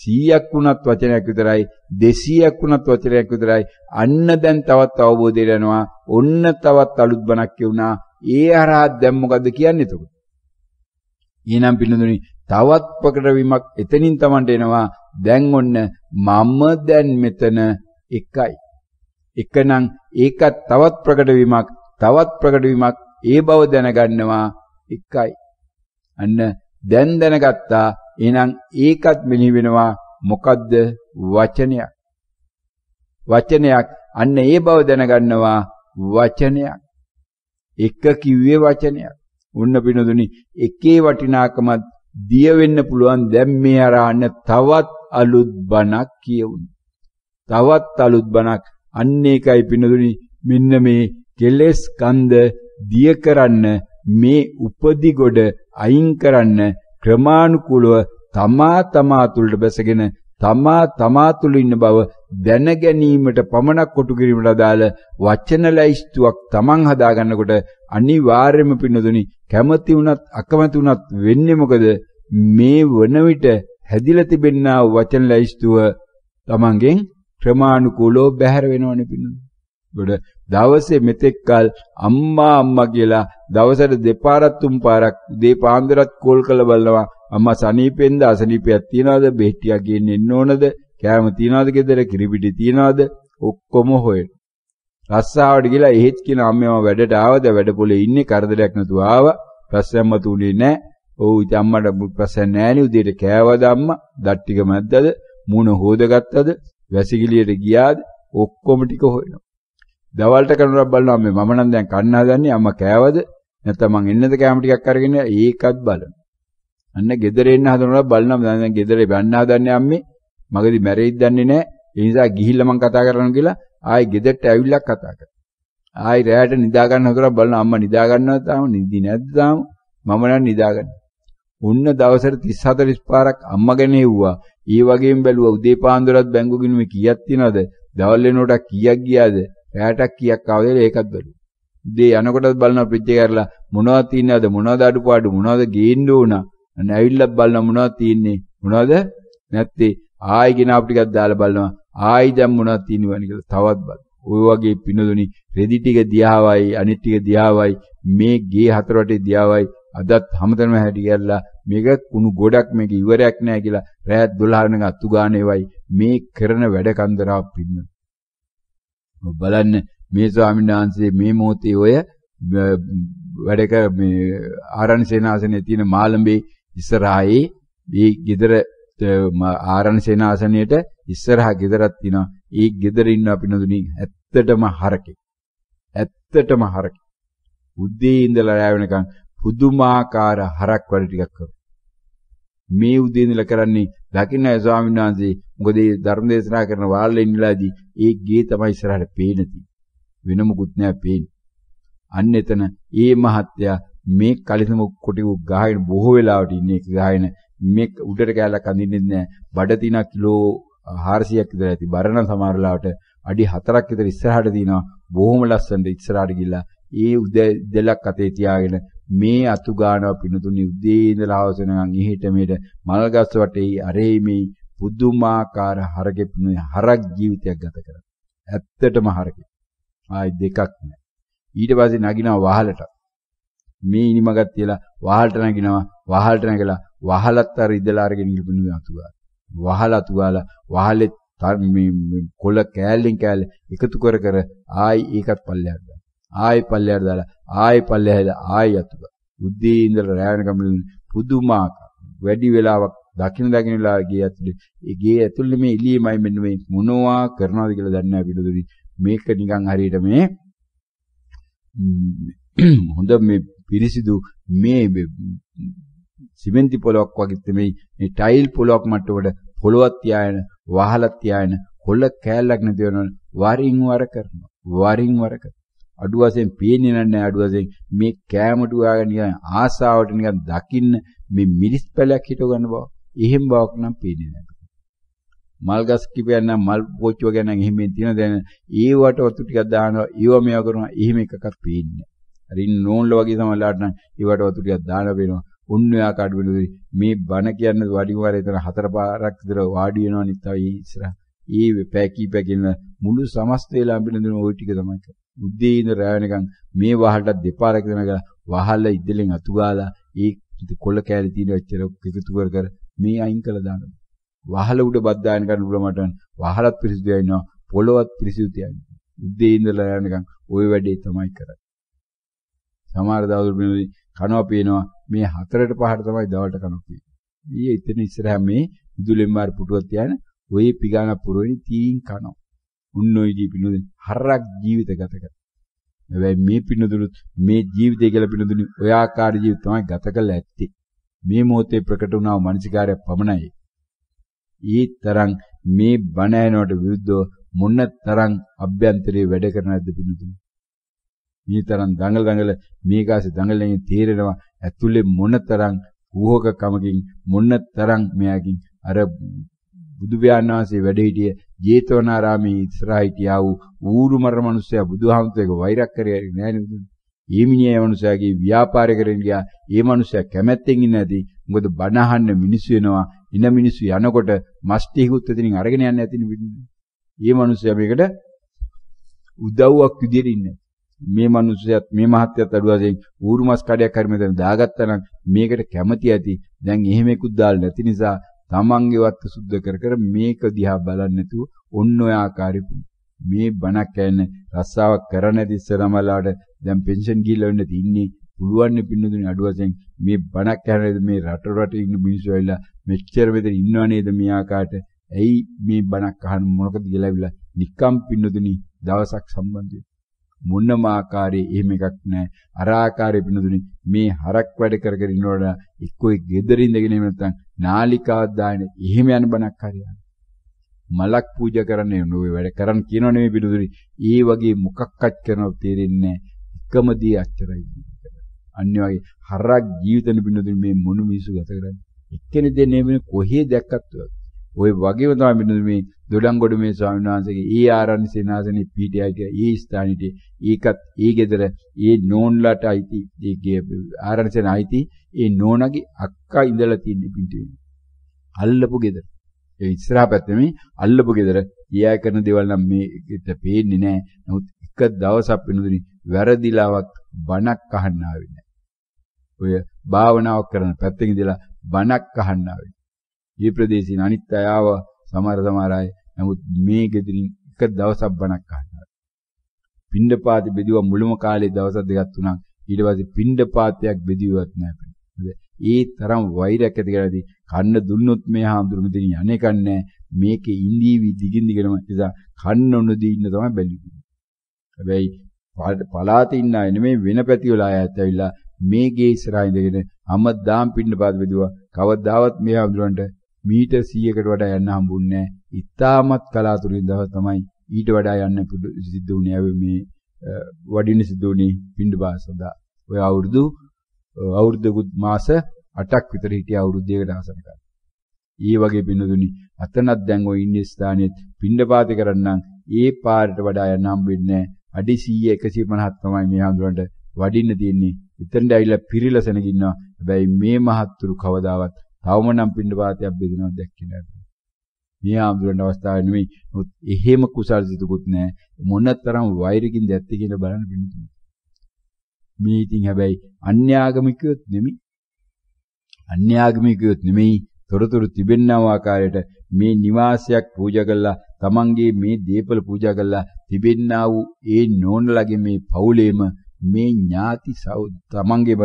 100ක් වුණත් වචනයක් විතරයි 200ක් වුණත් වචනයක් විතරයි. අන්න දැන් තවත් අවබෝධය යනවා ඔන්න තවත් අලුත් බණක් කියුණා. ඒ හරහා දැන් මොකද්ද කියන්නේ එතකොට? ඊනම් පින්නදුනි තවත් ප්‍රකට වීමක් එතනින් Tamanට එනවා. දැන් ඔන්න මම දැන් මෙතන එකයි. එකනම් ඒකත් තවත් ප්‍රකට වීමක් තවත් ප්‍රකට වීමක් ඒ බව දැනගන්නවා එකයි. අන්න දැන් දැනගත්තා එහෙනම් ඒකත් මෙහි වෙනවා මොකද්ද වචනයක්. වචනයක් අන්න ඒ බව දැනගන්නවා වචනයක්. එක කිව්වේ වචනයක්. උන්න පිනදුනි එකේ වටිනාකමත් දිය වෙන්න පුළුවන්. දැන් මේ අරහන්න තවත් අලුත් බණක් කියවුණා. තවත් අලුත් බණක්. අන්න ඒකයි පිනදුනි මෙන්න මේ කෙලෙස් කන්ද දිය කරන්න මේ උපදි ගොඩ අයින් කරන්න ක්‍රමානුකූලව තමා තමා තුළට බැසගෙන තමා තමා තුළ ඉන්න බව දැන ගැනීමට පමණක් කොටු කිරීමට අදාළ වචන ලැයිස්තුවක් තමන් හදාගන්නකොට අනිවාර්යයෙන්ම පින්නදුනි කැමති වුණත් අකමැති වුණත් වෙන්නේ මොකද මේ වන විට හැදිලා තිබෙනා වචන ලැයිස්තුව තමන්ගෙන් ක්‍රමානුකූලව බැහැර වෙනවනේ පින්නදුනි. ගොඩ දවසේ මෙතෙක්කල් අම්මා අම්මා කියලා දවසට දෙපාරක් තුන් පාරක් උදේ පාන්දරත් කෝල් කරලා බලනවා. අම්මා සනීපෙන්ද අසනීපයක් තියනවද? බෙහෙටියක් ගේන්න එන්න ඕනද? කෑම තියනවද ගෙදර? කිරිපිටි තියනවද? ඔක්කොම හොයන. රස්සාවට ගිහලා එහෙත් කියන අම්මම වැඩට ආවද? වැඩ පොලේ ඉන්නේ කරදරයක් නැතුව ආවා. ප්‍රශ්නයක් මතුනේ නැහැ ඔව් ඉතින් අම්මට ප්‍රශ්න නැහැනේ උදේට කෑවද අම්මා? දත් ටික මැද්දද? මූණ හොදගත්තද? වැසිකිළියට ගියාද? ඔක්කොම ටික හොයනවා. දවල්ට කරනකොට බලනවා මේ මම නම් දැන් කන්න හදන්නේ අම්මා කෑවද? නැත්නම් මං එන්නද කෑම ටිකක් අරගෙන ඒකත් බලනවා. අන්න ගෙදර එන්න හදනකොට බලනවා දැන් ගෙදර යන්න හදන්නේ අම්මේ. මගදී මැරෙයිද දන්නේ නැහැ. ඒ නිසා ගිහිල්ලා මං කතා කරනවා කියලා ආයි ගෙදරට ඇවිල්ලා කතා කරා. ආයි රැයට නිදා ගන්න හදලා බලන අම්මා නිදා ගන්නවද තාම? නිදි නැද්ද තාම? මම නම් නිදා ගන්න. උන්න දවසට 30 40 පාරක් අම්මා ගැන හෙව්වා. ඒ වගේම බැලුවා උදේ පාන්දරත් බැංගු ගිනුමේ කීයක් තියනවද? දවල් වෙනකොට කීයක් ගියාද? රැයටක් කීයක් ආවද ඒකත් බැලුවා. උදේ යනකොටත් බලනවා පිටේ කරලා මොනවද තියනවද මොනවද අඩුපාඩු මොනවද ගේන්න ඕන? අන්න ඇවිල්ලා බලන මොනවද තියෙන්නේ මොනවද නැත්තේ? ආයි ගෙන අප ටිකක් දාලා බලනවා ආයි දැන් මොනවද තියෙනවද කියලා තවත් බලන ඔය වගේ පිනදුනි රෙදි ටික දියාවයි අනිත් ටික දියාවයි මේ ගේ හතර වටේ දියාවයි අදත් හැමතැනම හැටි ගැල්ලා මේක කුණු ගොඩක් මේක ඉවරයක් නෑ කියලා රැයත් 12 වෙනක අතු ගානේවයි මේ කරන වැඩ කන්දරා පින්න බලන්න මේ ස්වාමීන් වහන්සේ මේ මොහොතේ ඔය වැඩ කර මේ ආරණ්‍ය සේනාසනේ තියෙන මාළඹේ ඉස්සරහේ මේ ගෙදර ආරණ සේනාසනයේට ඉස්සරහා ගෙදරක් තියෙනවා. ඒ ගෙදර ඉන්න අපි නදුනි ඇත්තටම හරකේ. ඇත්තටම හරකේ. උදේ ඉඳලා රැ වෙනකන් පුදුමාකාර හරක් වැඩ ටිකක් කරනවා. මේ උදේ ඉඳලා කරන්නේ දකින්නයි ස්වාමීන් වහන්සේ මොකද මේ ධර්ම දේශනා කරන වාල්ලේ ඉන්නලාදී ඒ ගේ තමයි ඉස්සරහට පේන වෙන මොකුත් නෑ පේන්නේ. අන්න එතන ඒ මහත්තයා මේ කලිසම කොටි ගහගෙන බොහෝ වෙලාවට ඉන්නේ ඒක ගහගෙන මේ උඩට කැලක් අඳින්නේ නැහැ. බඩ තිනා කිලෝ 400ක් විතර ඇති. බරණ සමහර වෙලාවට අඩි 4ක් විතර ඉස්සරහට දිනවා. බොහොම ලස්සනට ඉස්සරහට ගිහිල්ලා ඒ උදේ දෙලක් අතේ තියාගෙන මේ අතු ගානවා පිනුතුනි උදේ ඉඳලා හවස වෙනකන් ඉහිට මෙහෙට මල් ගස් වටේ අරේ මේ පුදුමාකාර හරකෙපුනේ හරක් ජීවිතයක් ගත කරා. ඇත්තටම හරකෙ. ආයි දෙකක් නෑ. ඊට පස්සේ නගිනවා වහලට. මේ ඉනිමගක් තියලා වහලට නගිනවා. වහලට නැගලා වහලත් අර ඉදලා අරගෙන ඉපිනුනේ අතුගාලා. වහල අතුගාලා වහලෙත් මේ කොළ කෑල්ලෙන් කෑල්ල එකතු කර කර ආයි ඒකත් පල්ලෙහාට දාලා. ආයි පල්ලෙහාට දාලා ආයි පල්ලෙහාට ආයි අතුගා. උද්දී ඉඳලා රැ වෙනකම් පුදුමාකාර වැඩි වෙලාවක් දකින්න දකින්න වෙලාව ගේ ඇතුලේ ඒ ගේ ඇතුලේ මේ එළියමයි මෙන්න මේ මොනවා කරනවද කියලා දන්නේ නැහැ පිටුදුනි මේක නිකන් හරියට මේ හොඳ මේ පිරිසිදු මේ සිමෙන්ති පොලොක් වගේ තමයි මේ ටයිල් පොලොක් මට්ටමට පොලොවක් තියාගෙන වහලක් තියාගෙන කොල්ල කෑල්ලක් නැති වෙනවනේ. වරින් වර කරනවා. වරින් වර අඩු වශයෙන් පේන්නේ නැහැ අඩු වශයෙන් මේ කෑමට උයාගෙන නිකන් ආසාවට නිකන් දකින්න මේ මිරිස් පැලයක් හිටව ගන්න බව. එහෙම බවක් නම් පේන්නේ නැහැ මල් ගස් කිපයක් නම් මල් පොච්චුව ගැන එහෙම තියෙන දැන ඒවට වතු ටිකක් දානවා ඒව මේව කරනවා. එහෙම එකක්වත් පේන්නේ නැහැ හරි නෝන්ල වගේ සමහරලාට නම් ඒවට වතු ටිකක් දාලා වෙනවා උන් ඔයා කාඩ වෙනුයි මේ බණ කියන්නේ වඩිම වර එතන හතර පාරක් විතර වාඩි වෙනවා නිතයි ඉස්සරහ. ඒ පැකි පැකින මුළු සමස්තය ලැබෙන ওই ටික තමයි උද්දී ඉඳ රැවෙනකන් මේ වහලට දෙපාරක් දෙනක වහල ඉදලෙන් අතු ගාලා ඒ කොළ කෑලි තියෙන එච්චර එකතු කර කර මේ අයින් කළා දානවා වහල උඩ බද්දායන කරන උඩ මට වහලත් පිරිසිදු වෙනවා පොළොවත් පිරිසිදු තියන්නේ උද්දී ඉඳලා යනකම් ওই වැඩේ තමයි කරන්නේ සමහර දවල් වෙනදී කනවා පේනවා මේ හතරට පහට තමයි දවල්ට කනවා පේන්නේ. ඊයේ ඉතින් ඉස්සරහා මේ විදුලෙන් මාර පුටුවක් තියාන ඔය පිගාන පුරවෙනි තීන් කනවා. උන්නෝයිදී පිනුදින් හරක් ජීවිත ගත කරා. හැබැයි මේ පිනුදුනුත් මේ ජීවිතය කියලා පිනුදුනි ඔය ආකාර ජීවිත තමයි ගත කළ ඇත්තේ. මේ මොහොතේ ප්‍රකට වුණා මානසිකාරය පමණයි. ඒ තරම් මේ බණ ඇනවට විරුද්ධව මොන තරම් අභ්‍යන්තරයේ වැඩ කරන නැද්ද පිනුදුනි. මේ තරම් දඟල දඟල මේකාසේ දඟලෙන් තේරෙනවා ඇතුලේ මොනතරම් කුහකකමකින් මොනතරම් මෙයාකින් අර බුදු වහන්සේ වැඩ සිටිය ජේතවනාරාමේ ඉස්සරහා හිටියා වූ ඌරු මර මිනිස්සයා බුදුහාමුදුරේක වෛරක් කරේ නෑ නේද? ඒ මිනිහා මිනිසයාගේ ව්‍යාපාරය කරගෙන ගියා. ඒ මිනිසයා කැමැත්තෙන් ඉන්නේ නැති. මොකද බණ අහන්න මිනිස්සු වෙනවා. ඉන මිනිස්සු යනකොට මස් ටිකුත් එතනින් අරගෙන යන්න ඇතිනේ. මේ මිනිසයා මේකට උදව්වක් විදියට ඉන්නේ. මේ මිනිස්සයත් මේ මහත්යත් අඩුවසෙන් ඌරු මස් කඩයක් හරි මෙතන දාගත්තා නම් මේකට කැමති ඇති. දැන් එහෙම එකකුත් දාලා නැති නිසා තමන්ගේ වත්ත සුද්ධ කර කර මේක දිහා බලන්නේ නැතුව ඔන්න ඔය ආකාරي මේ බණක් කියන්නේ රස්සාවක් කරන්නේ නැති ඉස්සරමලාට දැන් පෙන්ෂන් ගිහිල්ලා වෙන්න තින්නේ පුළුවන් පින්නදුනේ අඩුවසෙන් මේ බණක් කියන්නේ මේ රට රට ඉන්න මිනිස්සු ඇවිල්ලා මෙච්චර මෙතන ඉන්නව නේද මේ ආකාරයට? ඇයි මේ බණක් අහන්න මොනකද කියලා ඇවිල්ලා නිකම් පින්නදුනි දවසක් සම්බන්ධ මොනම ආකාරයේ එහෙම එකක් නැහැ. අර ආකාරයේ පිනදුනි මේ හරක් වැඩ කර කර ඉන්නකොට එක්කෝ ගෙදර ඉඳගෙන එහෙම නැත්නම් නාලිකාවක් දාගෙන එහෙම යන බණක් හරියන්නේ. මලක් පූජා කරන්නේ නෝවේ වැඩ කරන් කියනව නෙමෙයි පිනදුනි. ඒ වගේ මොකක්වත් කරනව තේරෙන්නේ එකම දේ අච්චරයි. අනිත් වගේ හරක් ජීවිතෙන පිනදුනි මේ මොන මිනිසු ගත කරන්නේ. එක්කෙනෙක් දෙන්නේ මේ කොහේ දැක්කත් ඔය වගේම තමයි මේ දොඩංගොඩ මේ ස්වාමීන් වහන්සේගේ ඒ ආරණ්‍ය සේනාසනේ පීඨයයි ඒ ස්ථානෙට ඒකත් ඒ ගෙදර ඒ නෝන්ලට අයිති ඒ ආරණ්‍ය සේන අයිති ඒ නෝනගේ අක්කා ඉඳලා තියෙන පිටේ අල්ලපු ගෙදර. ඒ ඉස්සරහා පැත්තේ මේ අල්ලපු ගෙදර. ඊයා කරන දේවල් නම් මේකට පේන්නේ නැහැ නමුත් එක දවසක් වෙනුදුනි වැරදිලාවක් බණක් අහන්න ආවේ නැහැ ඔය භාවනාවක් කරන පැත්තකින් ඉඳලා බණක් අහන්න ආවේ. මේ ප්‍රදේශයේ අනිත් අය ආව සමහර සමහර අය. නමුත් මේ ගෙදරින් එක දවසක් බණක් අහනවා. පිණ්ඩපාති බෙදුවා මුළුම කාලේ දවස් දෙකක් තුනක්. ඊට පස්සේ පිණ්ඩපාතයක් බෙදුවත් නැහැ. ඒ තරම් වෛරයක් ඇති කරලාදී කන්න දුන්නොත් මේ හාමුදුරු මෙතන යන්නේ කන්නේ මේකේ ඉන්දීවි දිගින් දිගටම නිසා කන්න නොදී ඉන්න තමයි බැලුවේ. හැබැයි පලාතේ ඉන්න අය නෙමෙයි වෙන පැති වල අය ඇවිල්ලා මේ ගේ ඉස්සරහා ඉඳගෙන හැමදාම් පින්නපාත බෙදුවා. කවදාවත් මේ හඳුරන්ට මීටර් 100කට වඩා යන්න හම්බුන්නේ නැහැ. ඉතාමත් කලාතුරකින් දවස් තමයි ඊට වඩා යන්න සිද්ධ වුණේ මේ වඩින්න සිද්ධ වුණේ පින්ඩපාත සදා. ඔය අවුරුදු අවුරුද්දකුත් මාස 8ක් විතර හිටිය අවුරුද්දයකට ආසන කාලේ. ඒ වගේ පින්නදුනි අතනක් දැන් ඔය ඉන්නේ ස්ථානෙත් පින්ඩපාත කරන්නම් ඒ පාරට වඩා යන්න හම්බෙන්නේ නැහැ. අඩි 100 150ක් තමයි මේ හඳුරන්ට වඩින්න තියෙන්නේ. එතනට ඇවිල්ලා පිරිලා සෙනගින්නවා. හැබැයි මේ මහත්තුරු කවදාවත් තවම නම් පින්ඩපාතයක් බෙදනවා දැක්කේ නැහැ. මේ ආම්දුරන අවස්ථාවේ නෙමෙයි. නමුත් එහෙම කුසල් සිතුකුත් නැහැ. මොනතරම් වෛරකින් දැත්ති කියලා බලන්න පිණිතුන. මේ ඉතින් හැබැයි අන්‍යාගමිකයොත් නෙමෙයි. අන්‍යාගමිකයොත් නෙමෙයි. තොරතුරු තිබෙන්නව ආකාරයට මේ නිවාසයක් පූජා කළා තමන්ගේ මේ දීපල පූජා කළා තිබෙන්නා වූ ඒ නෝනලගේ මේ පවුලේම මේ ඥාති තමන්ගේම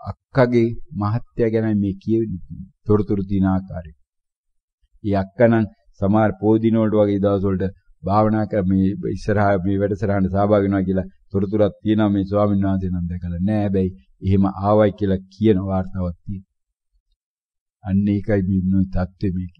අක්කගේ මහත්ය ගැන මේ කියවෙන්නේ තොරතුරු දින ආකාරය. ඒ අක්කනම් සමහර පොදින වලට වගේ දවස් වලට භාවනා කර මේ ඉස්සරහා මේ වැඩසටහනට සහභාගී වෙනවා කියලා තොරතුරක් තියෙනවා මේ ස්වාමීන් වහන්සේ නම් දැකලා නෑ. හැබැයි එහෙම ආවයි කියලා කියන වාර්තාවක් තියෙනවා. අන්න ඒකයි මේ தත්ත්වෙ මේක.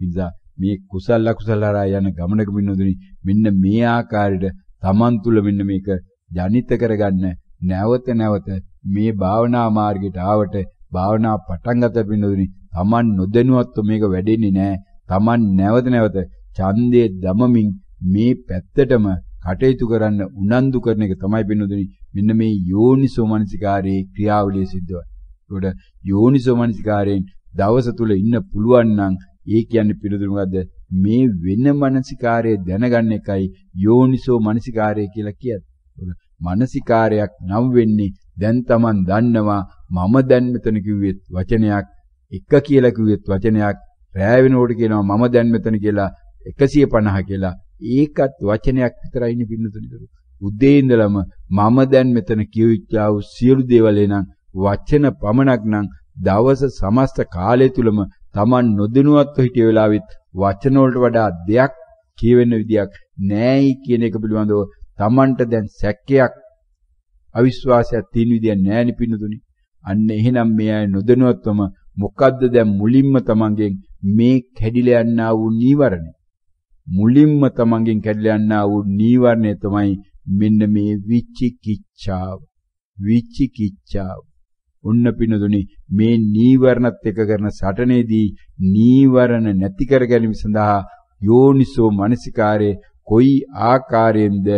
නිසා මේ කුසල අකුසල හරහා යන ගමනක බින්නදුනි මෙන්න මේ ආකාරයට Taman තුල මෙන්න මේක ජනිත කරගන්න නැවත නැවත මේ භාවනා මාර්ගයට ආවට භාවනා පටන් ගත බින්නදුනි Taman නොදැනුවත්ව මේක වැඩෙන්නේ නැහැ. Taman නැවත නැවත ඡන්දේ දමමින් මේ පැත්තටම කටයුතු කරන්න උනන්දු කරන එක තමයි බින්නදුනි මෙන්න මේ යෝනිසෝ මනසිකාරයේ ක්‍රියාවලිය සිද්ධ වෙන්නේ. ඒකට යෝනිසෝ මනසිකාරයෙන් දවස තුල ඉන්න පුළුවන් නම් ඒ කියන්නේ පිළිතුරු මොකද්ද? මේ වෙන මානසිකාරය දැනගන්න එකයි යෝනිසෝ මානසිකාරය කියලා කියන්නේ. මානසිකාරයක් නම් වෙන්නේ දැන් Taman දන්නවා මම දැන් මෙතන කිව්වෙත් වචනයක් එක කියලා කිව්වෙත් වචනයක් රෑ වෙනකොට කියනවා මම දැන් මෙතන කියලා 150 කියලා ඒකත් වචනයක් විතරයි නේ පින්නතුනේ. උදේ ඉඳලම මම දැන් මෙතන කියවිච්චා වූ සියලු දේවල් එනං වචන පමණක් නම් දවස සමස්ත කාලය තුලම Taman නොදිනුවත්ව හිටිය වෙලාවෙත් වචන වලට වඩා දෙයක් කියවෙන්න විදියක් නෑයි කියන එක පිළිබඳව Tamanට දැන් සැකයක් අවිශ්වාසයක් තියෙන විදියක් නෑනි පින්නතුනි. අන්න එහෙනම් මේ අය නොදැනුවත්වම මොකද්ද දැන් මුලින්ම Tamanගෙන් මේ කැඩිලා යන්නා වූ නීවරණය. මුලින්ම Tamanගෙන් කැඩිලා යන්නා වූ නීවරණය තමයි මෙන්න මේ විචිකිච්ඡාව. විචිකිච්ඡාව. ඔන්න පිනදුනි මේ නීවරණත් එක කරන සටනේදී නීවරණ නැති කර ගැනීම සඳහා යෝනිසෝ මනසිකාරයේ කොයි ආකාරයෙන්ද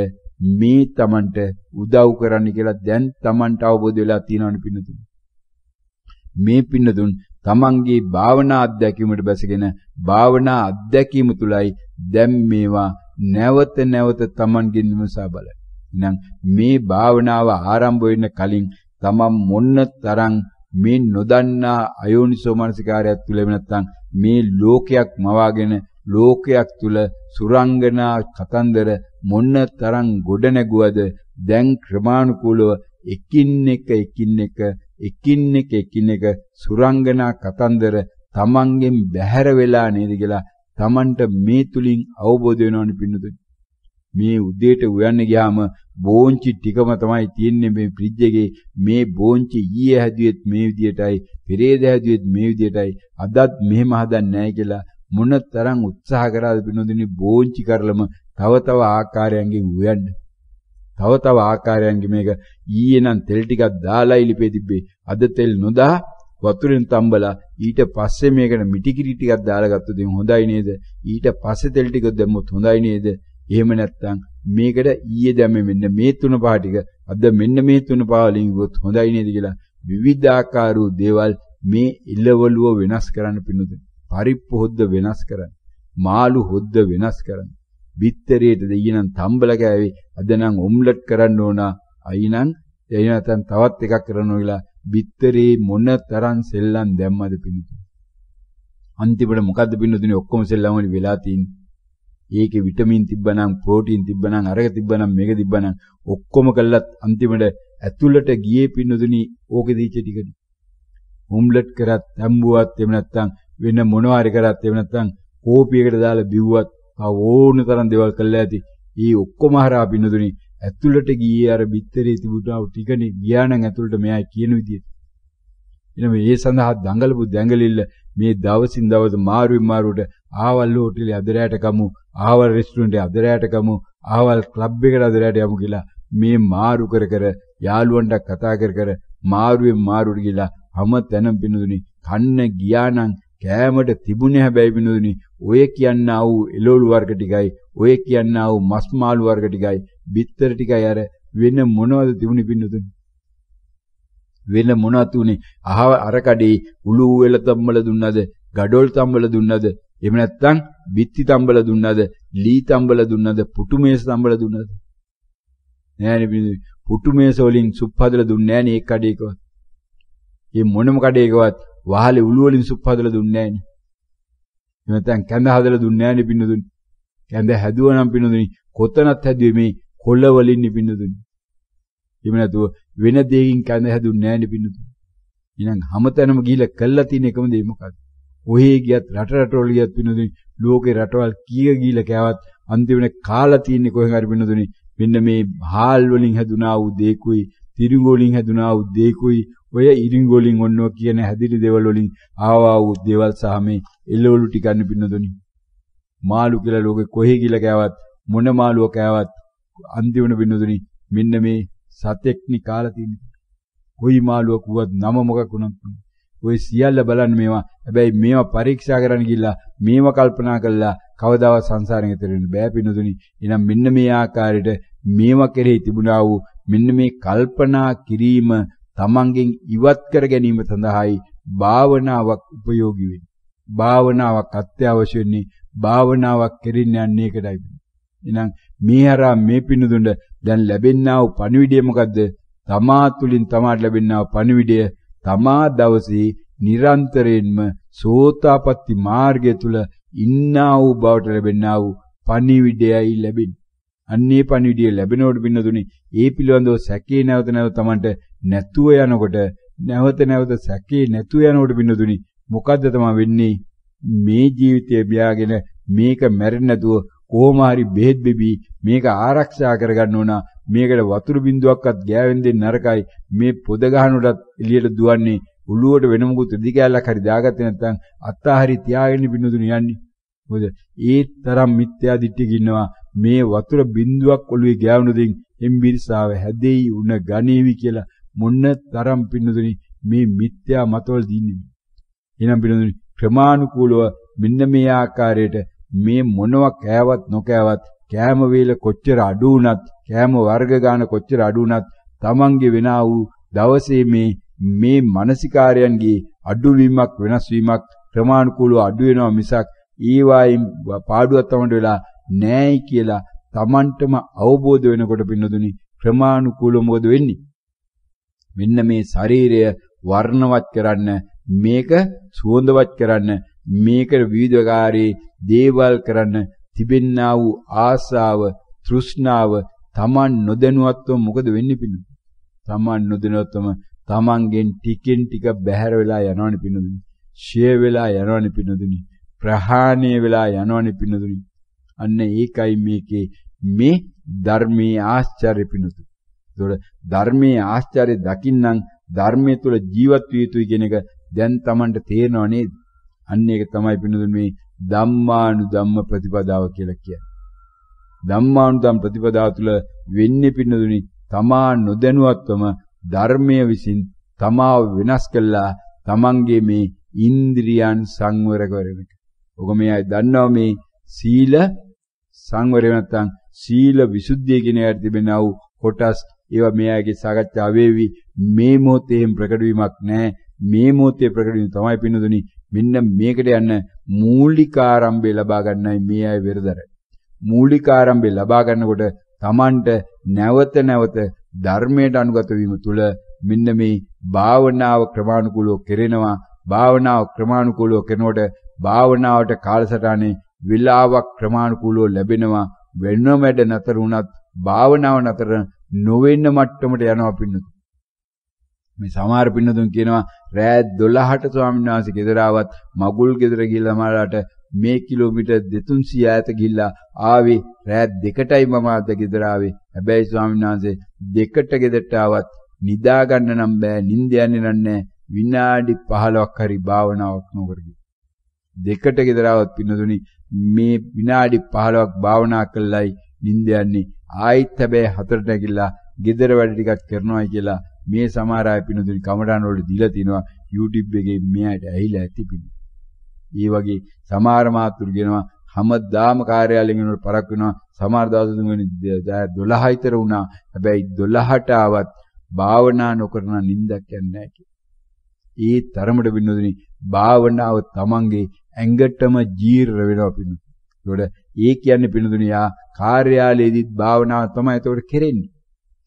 මේ Tamanට උදව් කරන්න කියලා දැන් Tamanට අවබෝධ වෙලා තියෙනවනේ පින්නතුන්. මේ පින්නතුන් Tamanගේ භාවනා අත්දැකීමට බැසගෙන භාවනා අත්දැකීම තුලයි දැන් මේවා නැවත නැවත Tamanගෙන් විමසා බලන්න. එහෙනම් මේ භාවනාව ආරම්භ වෙන්න කලින් තමන් මොන්න තරම් මේ නොදන්නා අයෝනිසෝ මනසිකාරයක් තුල නැත්නම් මේ ලෝකයක් මවාගෙන ලෝකයක් තුල සුරංගනා කතන්දර මොන්න තරම් ගොඩ නැගුවද දැන් ක්‍රමානුකූලව එකින් එක එකින් එක එකින් එක එකින් එක සුරංගනා කතන්දර තමන්ගෙන් බැහැර වෙලා නේද කියලා තමන්ට මේ තුලින් අවබෝධ වෙනවනේ පින්නතුනි. මේ උදේට උයන්න ගියාම බෝංචි ටිකම තමයි තියෙන්නේ මේ ෆ්‍රිජ් එකේ. මේ බෝංචි ඊයේ හැදුවෙත් මේ විදියටයි පෙරේද හැදුවෙත් මේ විදියටයි. අදත් මෙහෙම හදන්නේ නැහැ කියලා මොන තරම් උත්සාහ කරාද බිනෝදිනේ බෝංචි කරලම තව තව ආකාරයන්ගෙන් උයන්න. තව තව ආකාරයන්ගෙන් මේක ඊයේ නම් තෙල් ටිකක් දාලා ඉලිපේ තිබ්බේ. අද තෙල් නොදා වතුරෙන් තම්බලා ඊට පස්සේ මේකට මිටිකිරි ටිකක් දාලා ගත්තොත් හොඳයි නේද? ඊට පස්සේ තෙල් ටික දැම්මොත් හොඳයි නේද? එහෙම නැත්නම් මේකට ඊයේ දැම්මේ මෙන්න මේ තුන පහ ටික අද මෙන්න මේ තුන පහ වලින් ගොත් හොඳයි නේද කියලා විවිධාකාර වූ දේවල් මේ ඉලවලුව වෙනස් කරන්න පිණුද පරිප්පු හොද්ද වෙනස් කරන්න මාළු හොද්ද වෙනස් කරන්න. බිත්තරේට දෙයිනම් තම්බල කෑවේ අද නම් ඔම්ලට් කරන්න ඕන. අයිනම් එයි නැත්නම් තවත් එකක් කරන්න ඕනලා බිත්තරේ මොන තරම් සෙල්ලම් දැම්මද පිණුද අන්තිමට මොකද්ද පිණුදුනේ ඔක්කොම සෙල්ලම් වල වෙලා තියෙන්නේ ඒකේ විටමින් තිබ්බනම් ප්‍රෝටීන් තිබ්බනම් අරක තිබ්බනම් මේක තිබ්බනම් ඔක්කොම කළත් අන්තිමට ඇතුළට ගියේ පින්නදුනි ඕකේ දීච්ච ටිකනේ. හොම්ලට් කරත් තැම්බුවත් එහෙම නැත්නම් වෙන මොනවා හරි කරත් එහෙම නැත්නම් කෝපියකට දාලා බිව්වත් ඕන තරම් දේවල් කළා ඇති. ඊ ඔක්කොම හරහා පින්නදුනි ඇතුළට ගියේ අර බිත්තරේ තිබුණා ටිකනේ ගියා නම් ඇතුළට මෙයා කියන විදිහට. එනම මේ සඳහා දඟලපු දැඟලිල්ල මේ දවසින් දවස මාරුවෙන් මාරුවට ආවල් හෝටලේ අදරයට කමු ආවල් රෙස්ටුරන්ට් එකේ අදරයට කමු ආවල් ක්ලබ් එකට අදරයට යමු කියලා මේ මාරු කර කර යාළුවන්ට කතා කර කර මාරුවෙන් මාරුවට ගිලා හැම තැනම පිනුදුනි කන්න ගියා නම් කෑමට තිබුණේ හැබැයි පිනුදුනි ඔය කියන්නා වූ එළවලු වර්ග ටිකයි ඔය කියන්නා වූ මස් මාළු වර්ග ටිකයි බිත්තර ටිකයි අර වෙන මොනවද තිබුණේ පිනුදුනි වෙන මොනවද උනේ අහව අර කඩේ උළු වෙල තම්බල දුන්නද? ගඩොල් තම්බල දුන්නද? එහෙම නැත්නම් බිත්ති තම්බල දුන්නද? ලී තම්බල දුන්නද? පුටු මේස තම්බල දුන්නද? නෑනේ පුටු මේස වලින් සුප් හදලා දුන්නේ නෑනේ ඒ කඩේකවත්. මේ මොනම කඩේකවත් වහලේ උළු වලින් සුප් හදලා දුන්නේ නෑනේ. එහෙම නැත්නම් කැඳ හදලා දුන්නේ නෑනේ පින්නදුනි කැඳ හැදුවා නම් පින්නදුනි කොතනත් හැදුවේ මේ කොළ වලින් පින්නදුනි එහෙම නැතුව වෙන දෙයකින් කැඳ හැදුන්නේ නෑනේ පින්නතුනි. එහෙනම් හැමතැනම ගිහිල්ලා කළා තියෙන එකම දේ මොකක්ද? ඔහේ ගියත් රට රටවල ගියත් පින්නතුනි ලෝකේ රටවල් කීය ගිහිල්ලා කෑවත් අන්තිමට කාලා තියෙන්නේ කොහෙන් හරි පින්නතුනි මෙන්න මේ හාල් වලින් හැදුනා වූ දේකුයි තිරිඟු වලින් හැදුනා වූ දේකුයි ඔය ඉරිඟු වලින් ඔන්නෝ කියන හැදිරි දේවල් වලින් ආවා වූ දේවල් සහ මේ එළවලු ටිකන්න පින්නදොනි. මාළු කියලා ලෝකෙ කොහේ කියලා කෑවත් මොන මාළුව කෑවත් අන්තිමන පින්නදොනි මෙන්න මේ සතෙක්නි කාලා තියෙන්නේ. කොයි මාළුවක් වුවත් නම මොකක් වුණත් ඔය සියල්ල බලන්න මේවා. හැබැයි මේවා පරීක්ෂා කරන්න ගිහිල්ලා මේව කල්පනා කළා කවදාවත් සංසාරයෙන් එතර වෙන්න බෑ පින්නතුනි. එහෙනම් මෙන්න මේ ආකාරයට මේවා කෙරෙහි තිබුණා වූ මෙන්න මේ කල්පනා කිරීම තමන්ගෙන් ඉවත් කර ගැනීම සඳහායි භාවනාවක් උපයෝගී වෙන්නේ. භාවනාවක් අත්‍යවශ්‍ය වෙන්නේ භාවනාවක් කෙරින්න යන්නේ ඒකටයි. එහෙනම් මේ හරහා මේ පිනුදුඬ දැන් ලැබෙන්නා වූ පණිවිඩය මොකද්ද? තමා තුලින් තමාට ලැබෙන්නා වූ පණිවිඩය තමා දවසේ නිරන්තරයෙන්ම සෝතාපට්ටි මාර්ගය තුල ඉන්නා වූ බවට ලැබෙන්නා වූ පණිවිඩයයි ලැබෙන්නේ. අන්නේ පණිවිඩය ලැබෙනකොට පින්නතුනේ ඒ පිළිබඳව සැකේ නැවත නැවත Tamanට නැතුව යනකොට නැවත නැවත සැකේ නැතුව යනකොට පින්නතුනේ මොකද්ද තමයි වෙන්නේ මේ ජීවිතය බියාගෙන මේක මැරෙන්නේ නැතුව කොහොම හරි බෙහෙත් බෙබි මේක ආරක්ෂා කරගන්න ඕන. මේකට වතුර බින්දුවක්වත් ගෑවෙන් දෙන්න නරකයි. මේ පොද ගහනකොටත් එළියට දුවන්නේ උළුවට වෙන මොකුත් රෙදි කෑල්ලක් හරි දාගත්තේ නැත්නම් අත්තාහරි තියාගෙන බින්දුතුන යන්නේ. මොකද ඒ තරම් මිත්‍යා දිට්ඨියක ඉන්නවා. මේ වතුර බින්දුවක් ඔළුවේ ගෑවුනොතින් එම්බිරිසාව හැදෙයි උණ ගණේවි කියලා මොන්න තරම් පින්නතුනි මේ මිත්‍යා මතවල දින්නේ. එහෙනම් පින්නතුනි ක්‍රමානුකූලව මෙන්න මේ ආකාරයට මේ මොනවා කෑවත් නොකෑවත් කෑම වේල කොච්චර අඩු වුණත් කෑම වර්ග ගන්න කොච්චර අඩු වුණත් Tamange වෙනා වූ දවසේ මේ මේ මානසිකාරයන්ගේ අඩුවීමක් වෙනස් වීමක් ක්‍රමානුකූලව අඩු වෙනවා මිසක් ඊවායින් පාඩුවක් තමන්ට වෙලා නෑයි කියලා තමන්ටම අවබෝධ වෙනකොට පින්නදුනි ක්‍රමානුකූලව මොකද වෙන්නේ? මෙන්න මේ ශරීරය වර්ණවත් කරන්න මේක සුවඳවත් කරන්න මේකට විවිධකාරී දේවල් කරන්න තිබෙන්නා වූ ආසාව තෘෂ්ණාව තමන් නොදැනුවත්වම මොකද වෙන්නේ පින්නු තමන් නොදැනුවත්වම තමන්ගෙන් ටිකෙන් ටික බැහැර වෙලා යනවනේ පින්නදුනි ෂේ වෙලා යනවනේ පින්නදුනි ප්‍රහාණය වෙලා යනවනේ පින්නදුනි අන්න ඒකයි මේකේ මේ ධර්මයේ ආශ්චර්ය පිණුතු. ඒතකොට ධර්මයේ ආශ්චර්ය දකින්නම් ධර්මයේ තුල ජීවත් විය යුතුයි කියන එක දැන් Tamanට තේරෙනව නේද? අන්න ඒක තමයි පිණුතුනි මේ ධම්මානුධම්ම ප්‍රතිපදාව කියලා කියන්නේ. ධම්මානුධම්ම ප්‍රතිපදාව තුල වෙන්නේ පිණුතුනි තමා නොදැනුවත්වම ධර්මයේ විසින් තමා වෙනස් කළා තමන්ගේ මේ ඉන්ද්‍රියන් සංවර කරන එක. ඔක මේ අය දන්නවා මේ සීල සංවරය නැත්නම් සීල විසුද්ධිය කියන එකට තිබෙනා වූ කොටස් ඒවා මේ අයගේ සාකච්ඡා වේවි මේ මොහොතේ එහෙම ප්‍රකට වීමක් නැහැ මේ මොහොතේ ප්‍රකට වීම තමයි පින්නදුනි මෙන්න මේකට යන්න මූලික ආරම්භය ලබා ගන්නයි මේ අය වෙරදර. මූලික ආරම්භය ලබා ගන්නකොට Tamanට නැවත නැවත ධර්මයට අනුගත වීම තුළ මෙන්න මේ භාවනාව ක්‍රමානුකූලව කෙරෙනවා. භාවනාව ක්‍රමානුකූලව කරනකොට භාවනාවට කාලසටහනේ විලාවක් ක්‍රමානුකූලව ලැබෙනවා. වෙන වැඩ නතර වුණත් භාවනාව නතර නොවෙන්න මට්ටමට යනවා පින්නතු. මේ සමහර පින්නතුන් කියනවා රෑ 12ට ස්වාමීන් වහන්සේ ගෙදර ආවත් මගුල් ගෙදර ගිහිල්ලා මාලාට මේ කිලෝමීටර් 200 ඈත ගිහිල්ලා ආවේ රෑ දෙකටයි මම අද ගෙදර ආවේ. හැබැයි ස්වාමීන් වහන්සේ දෙකට ගෙදරට ආවත් නිදා ගන්න නම් බෑ නිින්ද යන්නේ නැහැ විනාඩි 15ක් හරි භාවනාවක් නොකර දෙකට ගෙදර ආවත් පින්නතුනි මේ විනාඩි 15ක් භාවනා කළයි නිින්ද යන්නේ ආයිත් හැබැයි හතරට නැගිලා gedara වැඩ ටිකක් කරනවායි කියලා මේ සමහර අය පිනුදුනි කමඩාන වල දීලා තිනවා YouTube එකේ මෙයාට ඇහිලා ඇති පිණි. ඒ වගේ සමහර මාතුරු කියනවා හැමදාම කාර්යාලයෙන් වල පරක් වෙනවා සමහර දවස් තුන්වෙනි 12 විතර වුණා. හැබැයි 12ට ආවත් භාවනා නොකරන නිින්දක් යන්නේ නැහැ ඒ තරමට බින්නදුනි භාවනාව තමන්ගේ ඇඟටම ජීර්ණ වෙනවා පිණු. ඒකට ඒ කියන්නේ පිණුදුනි යා කාර්යාලයේදීත් භාවනාව තමයි ඒකට කෙරෙන්නේ.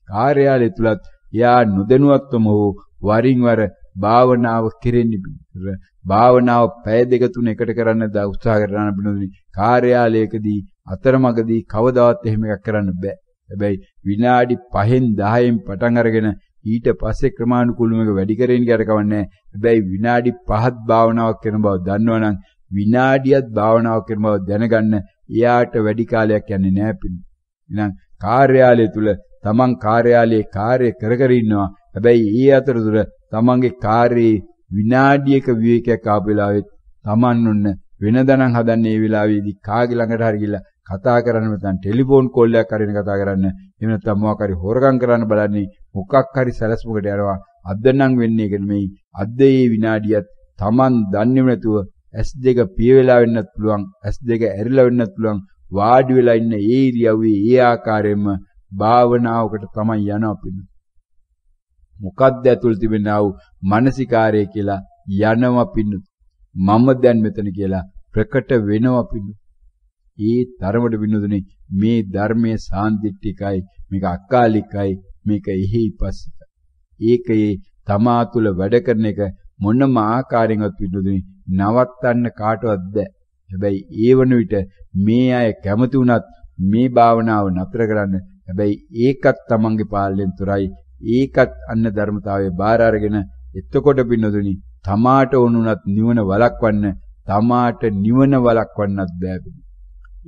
කාර්යාලය තුලත් යා නොදැනුවත්වම හෝ වරින් වර භාවනාව කෙරෙන්නේ. භාවනාව පැය දෙක තුන එකට කරන්න දා උත්සාහ කරන පිණුදුනි කාර්යාලයකදී අතරමඟදී කවදාවත් එහෙම එකක් කරන්න බෑ. හැබැයි විනාඩි 5න් 10න් පටන් අරගෙන ඊට පස්සේ ක්‍රමානුකූලව මේක වැඩි කරගෙන ගියට කවන්නේ හැබැයි විනාඩි 5ක් භාවනාවක් කරන බව දන්නවනම් විනාඩියක් භාවනාවක් කරන බව දැනගන්න එයාට වැඩි කාලයක් යන්නේ නැහැ පිළි. එහෙනම් කාර්යාලය තුල තමන් කාර්යාලයේ කාර්ය කර කර ඉන්නවා. හැබැයි ඒ අතරතුර තමන්ගේ කාර්යයේ විනාඩියක විවේකයක් ආපු වෙලාවෙත් තමන් ඔන්න වෙනදනම් හදන්නේ මේ වෙලාවේදී කාගේ ළඟට හරි ගිහලා කතා කරන්න නැත්නම් ටෙලිෆෝන් කෝල් එකක් කරගෙන කතා කරන්න. එහෙම නැත්නම් මොකක් හරි හොරගම් කරන්න බලන්නේ මොකක් හරි සැලැස්මකට යනවා. අද නම් වෙන්නේ ඒක නෙමෙයි. අද මේ විනාඩියත් Taman දන්නේම නැතුව S2 පිය වෙලා වෙන්නත් පුළුවන් S2 ඇරිලා වෙන්නත් පුළුවන් වාඩි වෙලා ඉන්න ඒ ඉරියව්වේ ඒ ආකාරයෙන්ම භාවනාවකට තමයි යනවා පින්න. මොකද්ද ඇතුළ තිබෙනා වූ මානසිකාරය කියලා යනවා පින්නු. මම දැන් මෙතන කියලා ප්‍රකට වෙනවා පින්නු. ඒ තරමට පින්නුදුනේ මේ ධර්මයේ සාන්දිටිකයි මේක අකාලිකයි මේක එහි පස්සිකයි ඒකේ තමා තුළ වැඩ කරන එක මොනම ආකාරයෙන්වත් පින්නුදුනේ නවත්තන්න කාටවත් බෑ. හැබැයි ඒ වන විට මේ අය කැමති වුණත් මේ භාවනාව නතර කරන්න හැබැයි ඒකත් තමන්ගේ පාලනයෙන් තොරයි. ඒකත් අන්න ධර්මතාවයේ බාර අරගෙන එතකොට පින්නදුනි තමාට වුණුනත් නිවන වළක්වන්න තමාට නිවන වළක්වන්නත් බෑ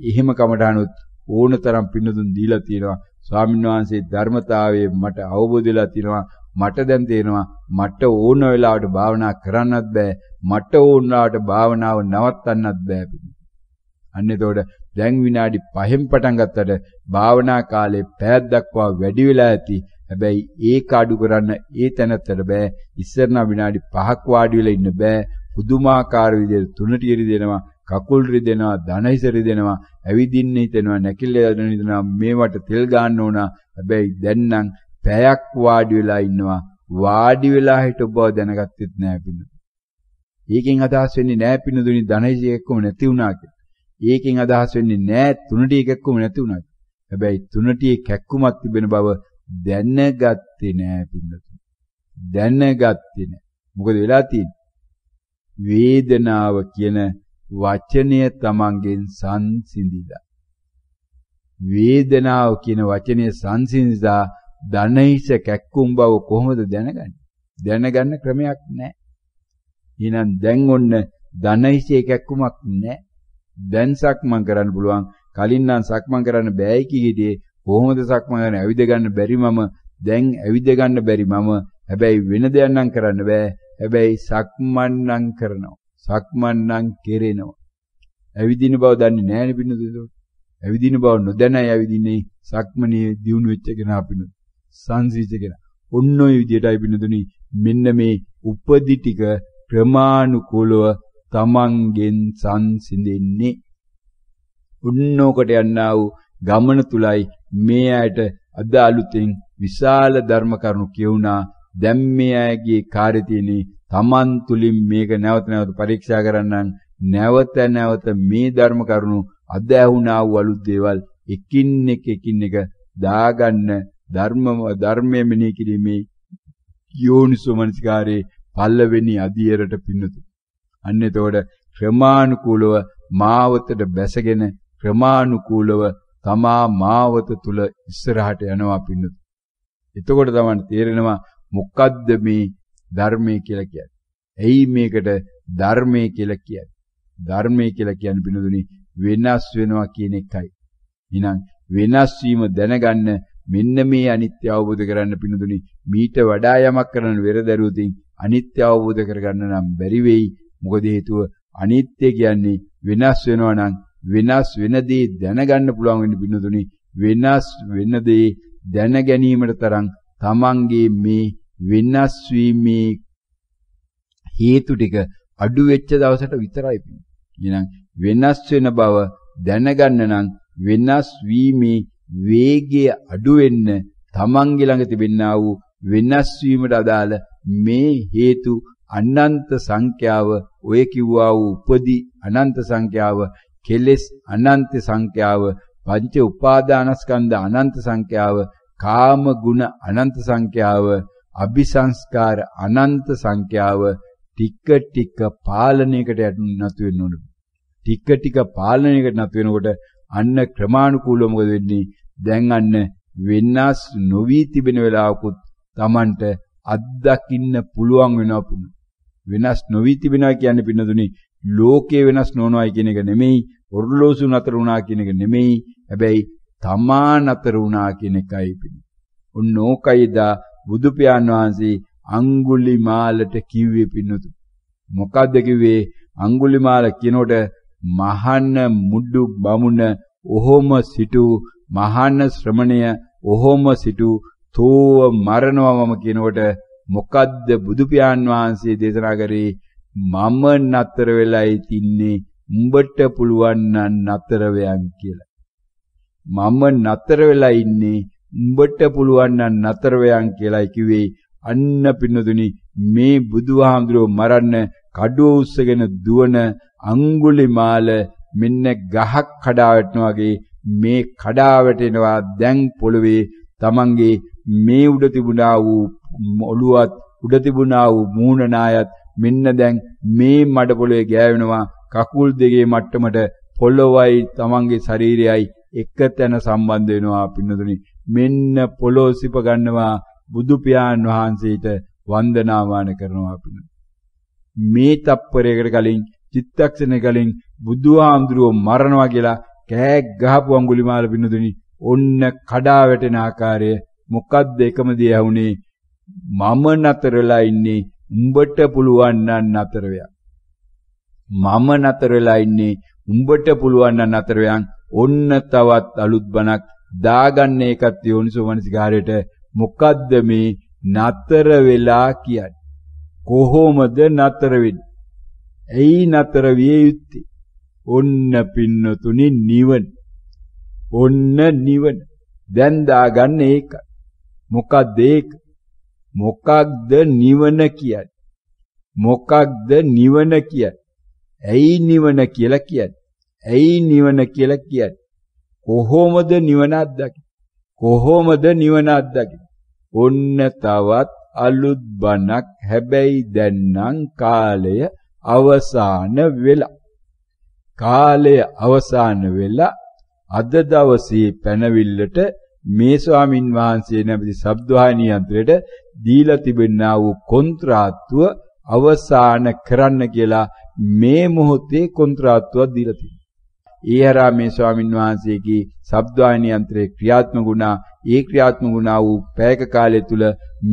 එහෙම කමඩානුත් ඕනතරම් පින්නදුන් දීලා තියෙනවා. ස්වාමීන් වහන්සේ ධර්මතාවයේ මට අවබෝධ වෙලා තියෙනවා. මට දැන් තේරෙනවා මට ඕන වෙලාවට භාවනා කරන්නත් බෑ. මට ඕන වෙලාවට භාවනාව නවත්තන්නත් බෑ අන්න එතකොට දැන් විනාඩි 5න් පටන් ගත්තට භාවනා කාලේ පැයක් දක්වා වැඩි වෙලා ඇති. හැබැයි ඒක අඩු කරන්න ඒ තැනත්තට බෑ. ඉස්සරන විනාඩි 5ක් වාඩි වෙලා ඉන්න බෑ. පුදුමාකාර විදිහට තුනට රිදෙනවා කකුල් රිදෙනවා ධන හිස රිදෙනවා ඇවිදින්න හිතෙනවා නැකිලා යන හිතෙනවා. මේවට තෙල් ගන්න ඕන. හැබැයි දැන් නම් පැයක් වාඩි වෙලා ඉන්නවා. වාඩි වෙලා හිට බව දැනගත්තෙත් නෑ පින්න. ඒකෙන් අදහස් වෙන්නේ නෑ පින්නදුනි ධනයිසිය එක්කම නැති වුණා කියලා. ඒකෙන් අදහස් වෙන්නේ නෑ තුනටි එකක්කම නැති වුණා. හැබැයි තුනටි කැක්කුමක් තිබෙන බව දැනගත්තේ නෑ පින්නතුනි. දැනගත්තේ නෑ. මොකද වෙලා තියෙන්නේ? වේදනාව කියන වචනය තමන්ගෙන් සංසිඳිලා. වේදනාව කියන වචනය සංසිඳිලා ධනහිස කැක්කුම් බව කොහොමද දැනගන්නේ? දැනගන්න ක්‍රමයක් නැහැ. එහෙනම් දැන් ඔන්න ධනහිසේ කැක්කුමක් නැහැ. දැන් සක්මන් කරන්න පුළුවන්. කලින් නම් සක්මන් කරන්න බෑයි කීදී කොහොමද සක්මන් කරන්නේ? ඇවිද ගන්න බැරි මම දැන් ඇවිද ගන්න බැරි මම හැබැයි වෙන දෙයක් නම් කරන්න බෑ. හැබැයි සක්මන් නම් කරනවා. සක්මන් නම් කෙරෙනවා. ඇවිදින බව දන්නේ නැහැ නේ පින්නද ඇවිදින බව නොදැනයි ඇවිදින්නේ සක්මනේ දියුණු වෙච්ච කෙනා පින්නද. සංසිඳ කෙනා. ඔන්න ඔය විදිහටයි පින්නදුනි මෙන්න මේ උපදි ටික ක්‍රමානුකූලව තමන්ගෙන් සංසිඳෙන්නේ. උන්නෝකට යන්නා වූ ගමන තුලයි මේ ඇයට අද අලුතෙන් විශාල ධර්ම කරුණු කියුණා. දැන් මේ අයගේ කාර්ය තියෙන්නේ තමන් තුලින් මේක නැවත නැවත පරීක්ෂා කරන්නන් නැවත නැවත මේ ධර්ම කරුණු අද ඇහුණා වූ අලුත් දේවල් එකින් එක එකින් එක දාගන්න ධර්ම ධර්මයේ මෙනෙහි කිරීමේ යෝනිසෝ මනසිකාරේ පල්ලවෙනි අධියරට පින්නතු. අන්න එතකොට ක්‍රමානුකූලව මාවතට බැසගෙන ක්‍රමානුකූලව තමා මාවත තුල ඉස්සරහට යනවා පින්නතු. එතකොට තමයි තේරෙනවා මොකද්ද මේ ධර්මයේ කියලා කියන්නේ. එයි මේකට ධර්මයේ කියලා කියන්නේ. ධර්මයේ කියලා කියන්නේ පින්නතුනි වෙනස් වෙනවා කියන එකයි. එහෙනම් වෙනස් වීම දැනගන්න මෙන්න මේ අනිත්‍ය අවබෝධ කරන්න පිණුදුනි මීට වඩා යමක් කරන්න වෙරදරුවතින් අනිත්‍ය අවබෝධ කරගන්න නම් බැරි වෙයි මොකද හේතුව අනිත්‍ය කියන්නේ වෙනස් වෙනවා නම් වෙනස් වෙන දේ දැනගන්න පුළුවන් වෙන පිණුදුනි වෙනස් වෙන දේ දැන ගැනීමට තරම් තමන්ගේ මේ වෙනස් වීමේ හේතු ටික අඩු වෙච්ච දවසට විතරයි පිණු. එහෙනම් වෙනස් වෙන බව දැනගන්න නම් වෙනස් වීමේ වේගය අඩු වෙන්න තමන්ගේ ළඟ තිබෙනා වූ වෙනස් වීමට අදාළ මේ හේතු අනන්ත සංඛ්‍යාව ඔය කිව්වා වූ උපදි අනන්ත සංඛ්‍යාව කෙලෙස් අනන්ත සංඛ්‍යාව පංච උපාදානස්කන්ධ අනන්ත සංඛ්‍යාව කාම ගුණ අනන්ත සංඛ්‍යාව අபிසංස්කාර අනන්ත සංඛ්‍යාව ටික ටික පාලනයකට නතු වෙන්න ඕන ටික ටික පාලනයකට නතු වෙනකොට අන්න ක්‍රමානුකූලව මොකද වෙන්නේ දැන් අන්න වෙනස් නොවි තිබෙන වෙලාවකුත් Tamanට අත්දකින්න පුළුවන් වෙනවා පුණු. වෙනස් නොවි තිබෙනවා කියන්නේ පින්නතුනි ලෝකේ වෙනස් නොවනවායි කියන එක නෙමෙයි ඔර්ලෝසු නතර වුණා කියන එක නෙමෙයි හැබැයි තමා නතර වුණා කියන එකයි පිණි. ඔන්න ඕකයිදා බුදු පියාණන් වහන්සේ අඟුලිමාලට කිව්වේ පින්නතු. මොකද්ද කිව්වේ? අඟුලිමාල කියනකොට මහාන මුඩු බමුණ ඔහොම සිටු මහාන ශ්‍රමණය ඔහොම සිටු තෝව මරණවම කියනකොට මොකද්ද බුදු පියාණන් වහන්සේ දේශනා කරේ මම නතර වෙලයි තින්නේ උඹට පුළුවන් නම් නතර වෙයන් කියලා. මම නතර වෙලා ඉන්නේ උඹට පුළුවන් නම් නතර වෙයන් කියලායි කිව්වේ. අන්න පින්නදුනි මේ බුදුහාමුදුරුවෝ මරන්න කඩුව උස්සගෙන දුවන අඟුලිමාල මෙන්න ගහක් කඩා වැටෙනවා වගේ මේ කඩා වැටෙනවා දැන් පොළවේ තමන්ගේ මේ උඩ තිබුණා වූ ඔළුවත් උඩ තිබුණා වූ මූණ නායත් මෙන්න දැන් මේ මඩ පොළවේ ගෑවෙනවා. කකුල් දෙකේ මට්ටමට පොළොවයි තමන්ගේ ශරීරයයි එක තැන සම්බන්ධ වෙනවා පින්නතුනි. මෙන්න පොළොව සිප ගන්නවා බුදු පියාණන් වහන්සේට වන්දනාමාන කරනවා පින්නතුනි. මේ තප්පරයකට කලින් චිත්තක්ෂණ කලින් බුදුහාමුදුරුවෝ මරනවා කියලා කෑ ගහපු අඟුලිමාල පින්නතුනි ඔන්න කඩා වැටෙන ආකාරය මොකද්ද? එකම දේ ඇහුනේ මම නතරලා ඉන්නේ උඹට පුළුවන් නම් නතර වෙයක් මම නතර වෙලා ඉන්නේ උඹට පුළුවන් නම් නතර වෙයන් ඔන්න තවත් අලුත් බණක් දාගන්න එකත් යෝනිසෝ මනසිකාරයට මොකද්ද මේ නතර වෙලා කියන්නේ? කොහොමද නතර වෙන්නේ? ඇයි නතර විය යුත්තේ? ඔන්න පින්නතුනි නිවන. ඔන්න නිවන දැන් දාගන්න ඒක මොකක්ද ඒක මොකක්ද නිවන කියන්නේ මොකක්ද නිවන කියන්නේ ඇයි නිවන කියලා කියන්නේ? ඇයි නිවන කියලා කියන්නේ? කොහොමද නිවන අත්දකින්නේ? කොහොමද නිවන අත්දකින්නේ? ඔන්න තවත් අලුත් බණක් හැබැයි දැන් නම් කාලය අවසාන වෙලා. කාලය අවසාන වෙලා අද දවසේ පැනවිල්ලට මේ ස්වාමින් වහන්සේ නැමැති සබ්දවාහිනී යන්ත්‍රයට දීලා තිබෙනා වූ කොන්ත්‍රාත්තුව අවසාන කරන්න කියලා මේ මොහොතේ කොන්ත්‍රාත්තුවක් දීලා තියෙනවා. ඒ හරහා මේ ස්වාමින් වහන්සේගේ ශබ්දවාහිනී යන්ත්‍රයේ ක්‍රියාත්මක වුණා. ඒ ක්‍රියාත්මක වුණා වූ පැයක කාලය තුල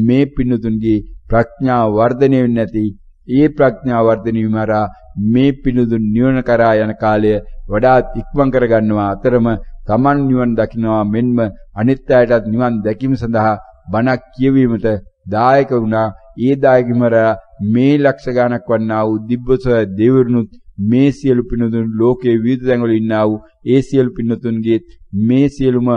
මේ පින්නතුන්ගේ ප්‍රඥාව වර්ධනය වෙන්නේ නැති ඒ ප්‍රඥාව වර්ධනය වීම හරහා මේ පිනුදුන් නිවන කරා යන කාලය වඩාත් ඉක්මන් කරගන්නවා. අතරම Taman නිවන් දකින්නවා. මෙන්ම අනිත් අයටත් නිවන් දැකීම සඳහා බණක් කියවීමට දායක වුණා. ඒ දායකමර මේ ලක්ෂ ගණක් වන්නා වූ දිබ්බසොය දෙවිවරුනුත් මේ සියලු පින්නතුන් ලෝකයේ විවිධ තැන්වල ඉන්නා වූ ඒ සියලු පින්නතුන්ගේ මේ සියලුම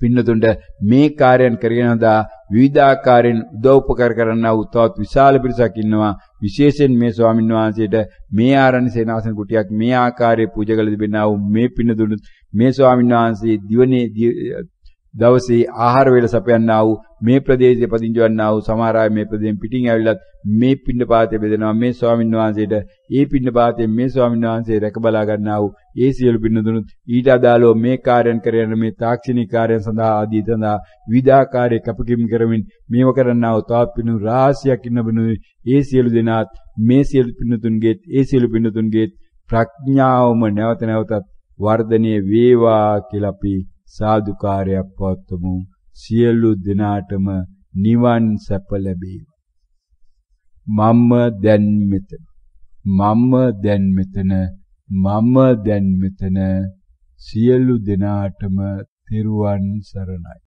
පින්නතුන්ට මේ කාර්යයන් කරගෙන දා විවිධාකාරයෙන් උදව් උපකාර කරන්නා වූ තවත් විශාල පිරිසක් ඉන්නවා. විශේෂයෙන් මේ ස්වාමීන් වහන්සේට මේ ආරණ්‍ය සේනාසන කුටියක් මේ ආකාරයේ පූජා කළ තිබෙනා වූ මේ පින්නතුන් මේ ස්වාමීන් වහන්සේ දිවනේ දවසේ ආහාර වේල සපයන්නා වූ මේ ප්‍රදේශයේ පදිංචි වන්නා වූ සමහර අය මේ ප්‍රදේශයෙන් පිටින් ඇවිල්ලත් මේ පින්න පාතේ බෙදෙනවා. මේ ස්වාමීන් වහන්සේට ඒ පින්න පාතේ මේ ස්වාමීන් වහන්සේ රැක බලා ගන්නා වූ ඒ සියලු පින්නතුනුත් ඊට අදාළව මේ කාර්යයන් කරන මේ තාක්ෂණික කාර්යයන් සඳහා ආදී සඳහා විවිධාකාරයේ කැපකිරීම කරමින් මේව කරන්නා වූ තවත් පින්නු රාශියක් ඉන්න බිනු ඒ සියලු දෙනාත් මේ සියලු පින්නතුන්ගේත් ඒ සියලු පින්නතුන්ගේත් ප්‍රඥාවම නැවත නැවතත් වර්ධනය වේවා කියලා අපි සාදුකාරයක් පවත්වමු. සියලු දිනාටම නිවන් සැප ලැබේවා. මම දැන් මෙතන. මම දැන් මෙතන. මම දැන් මෙතන. සියලු දිනාටම තෙරුවන් සරණයි.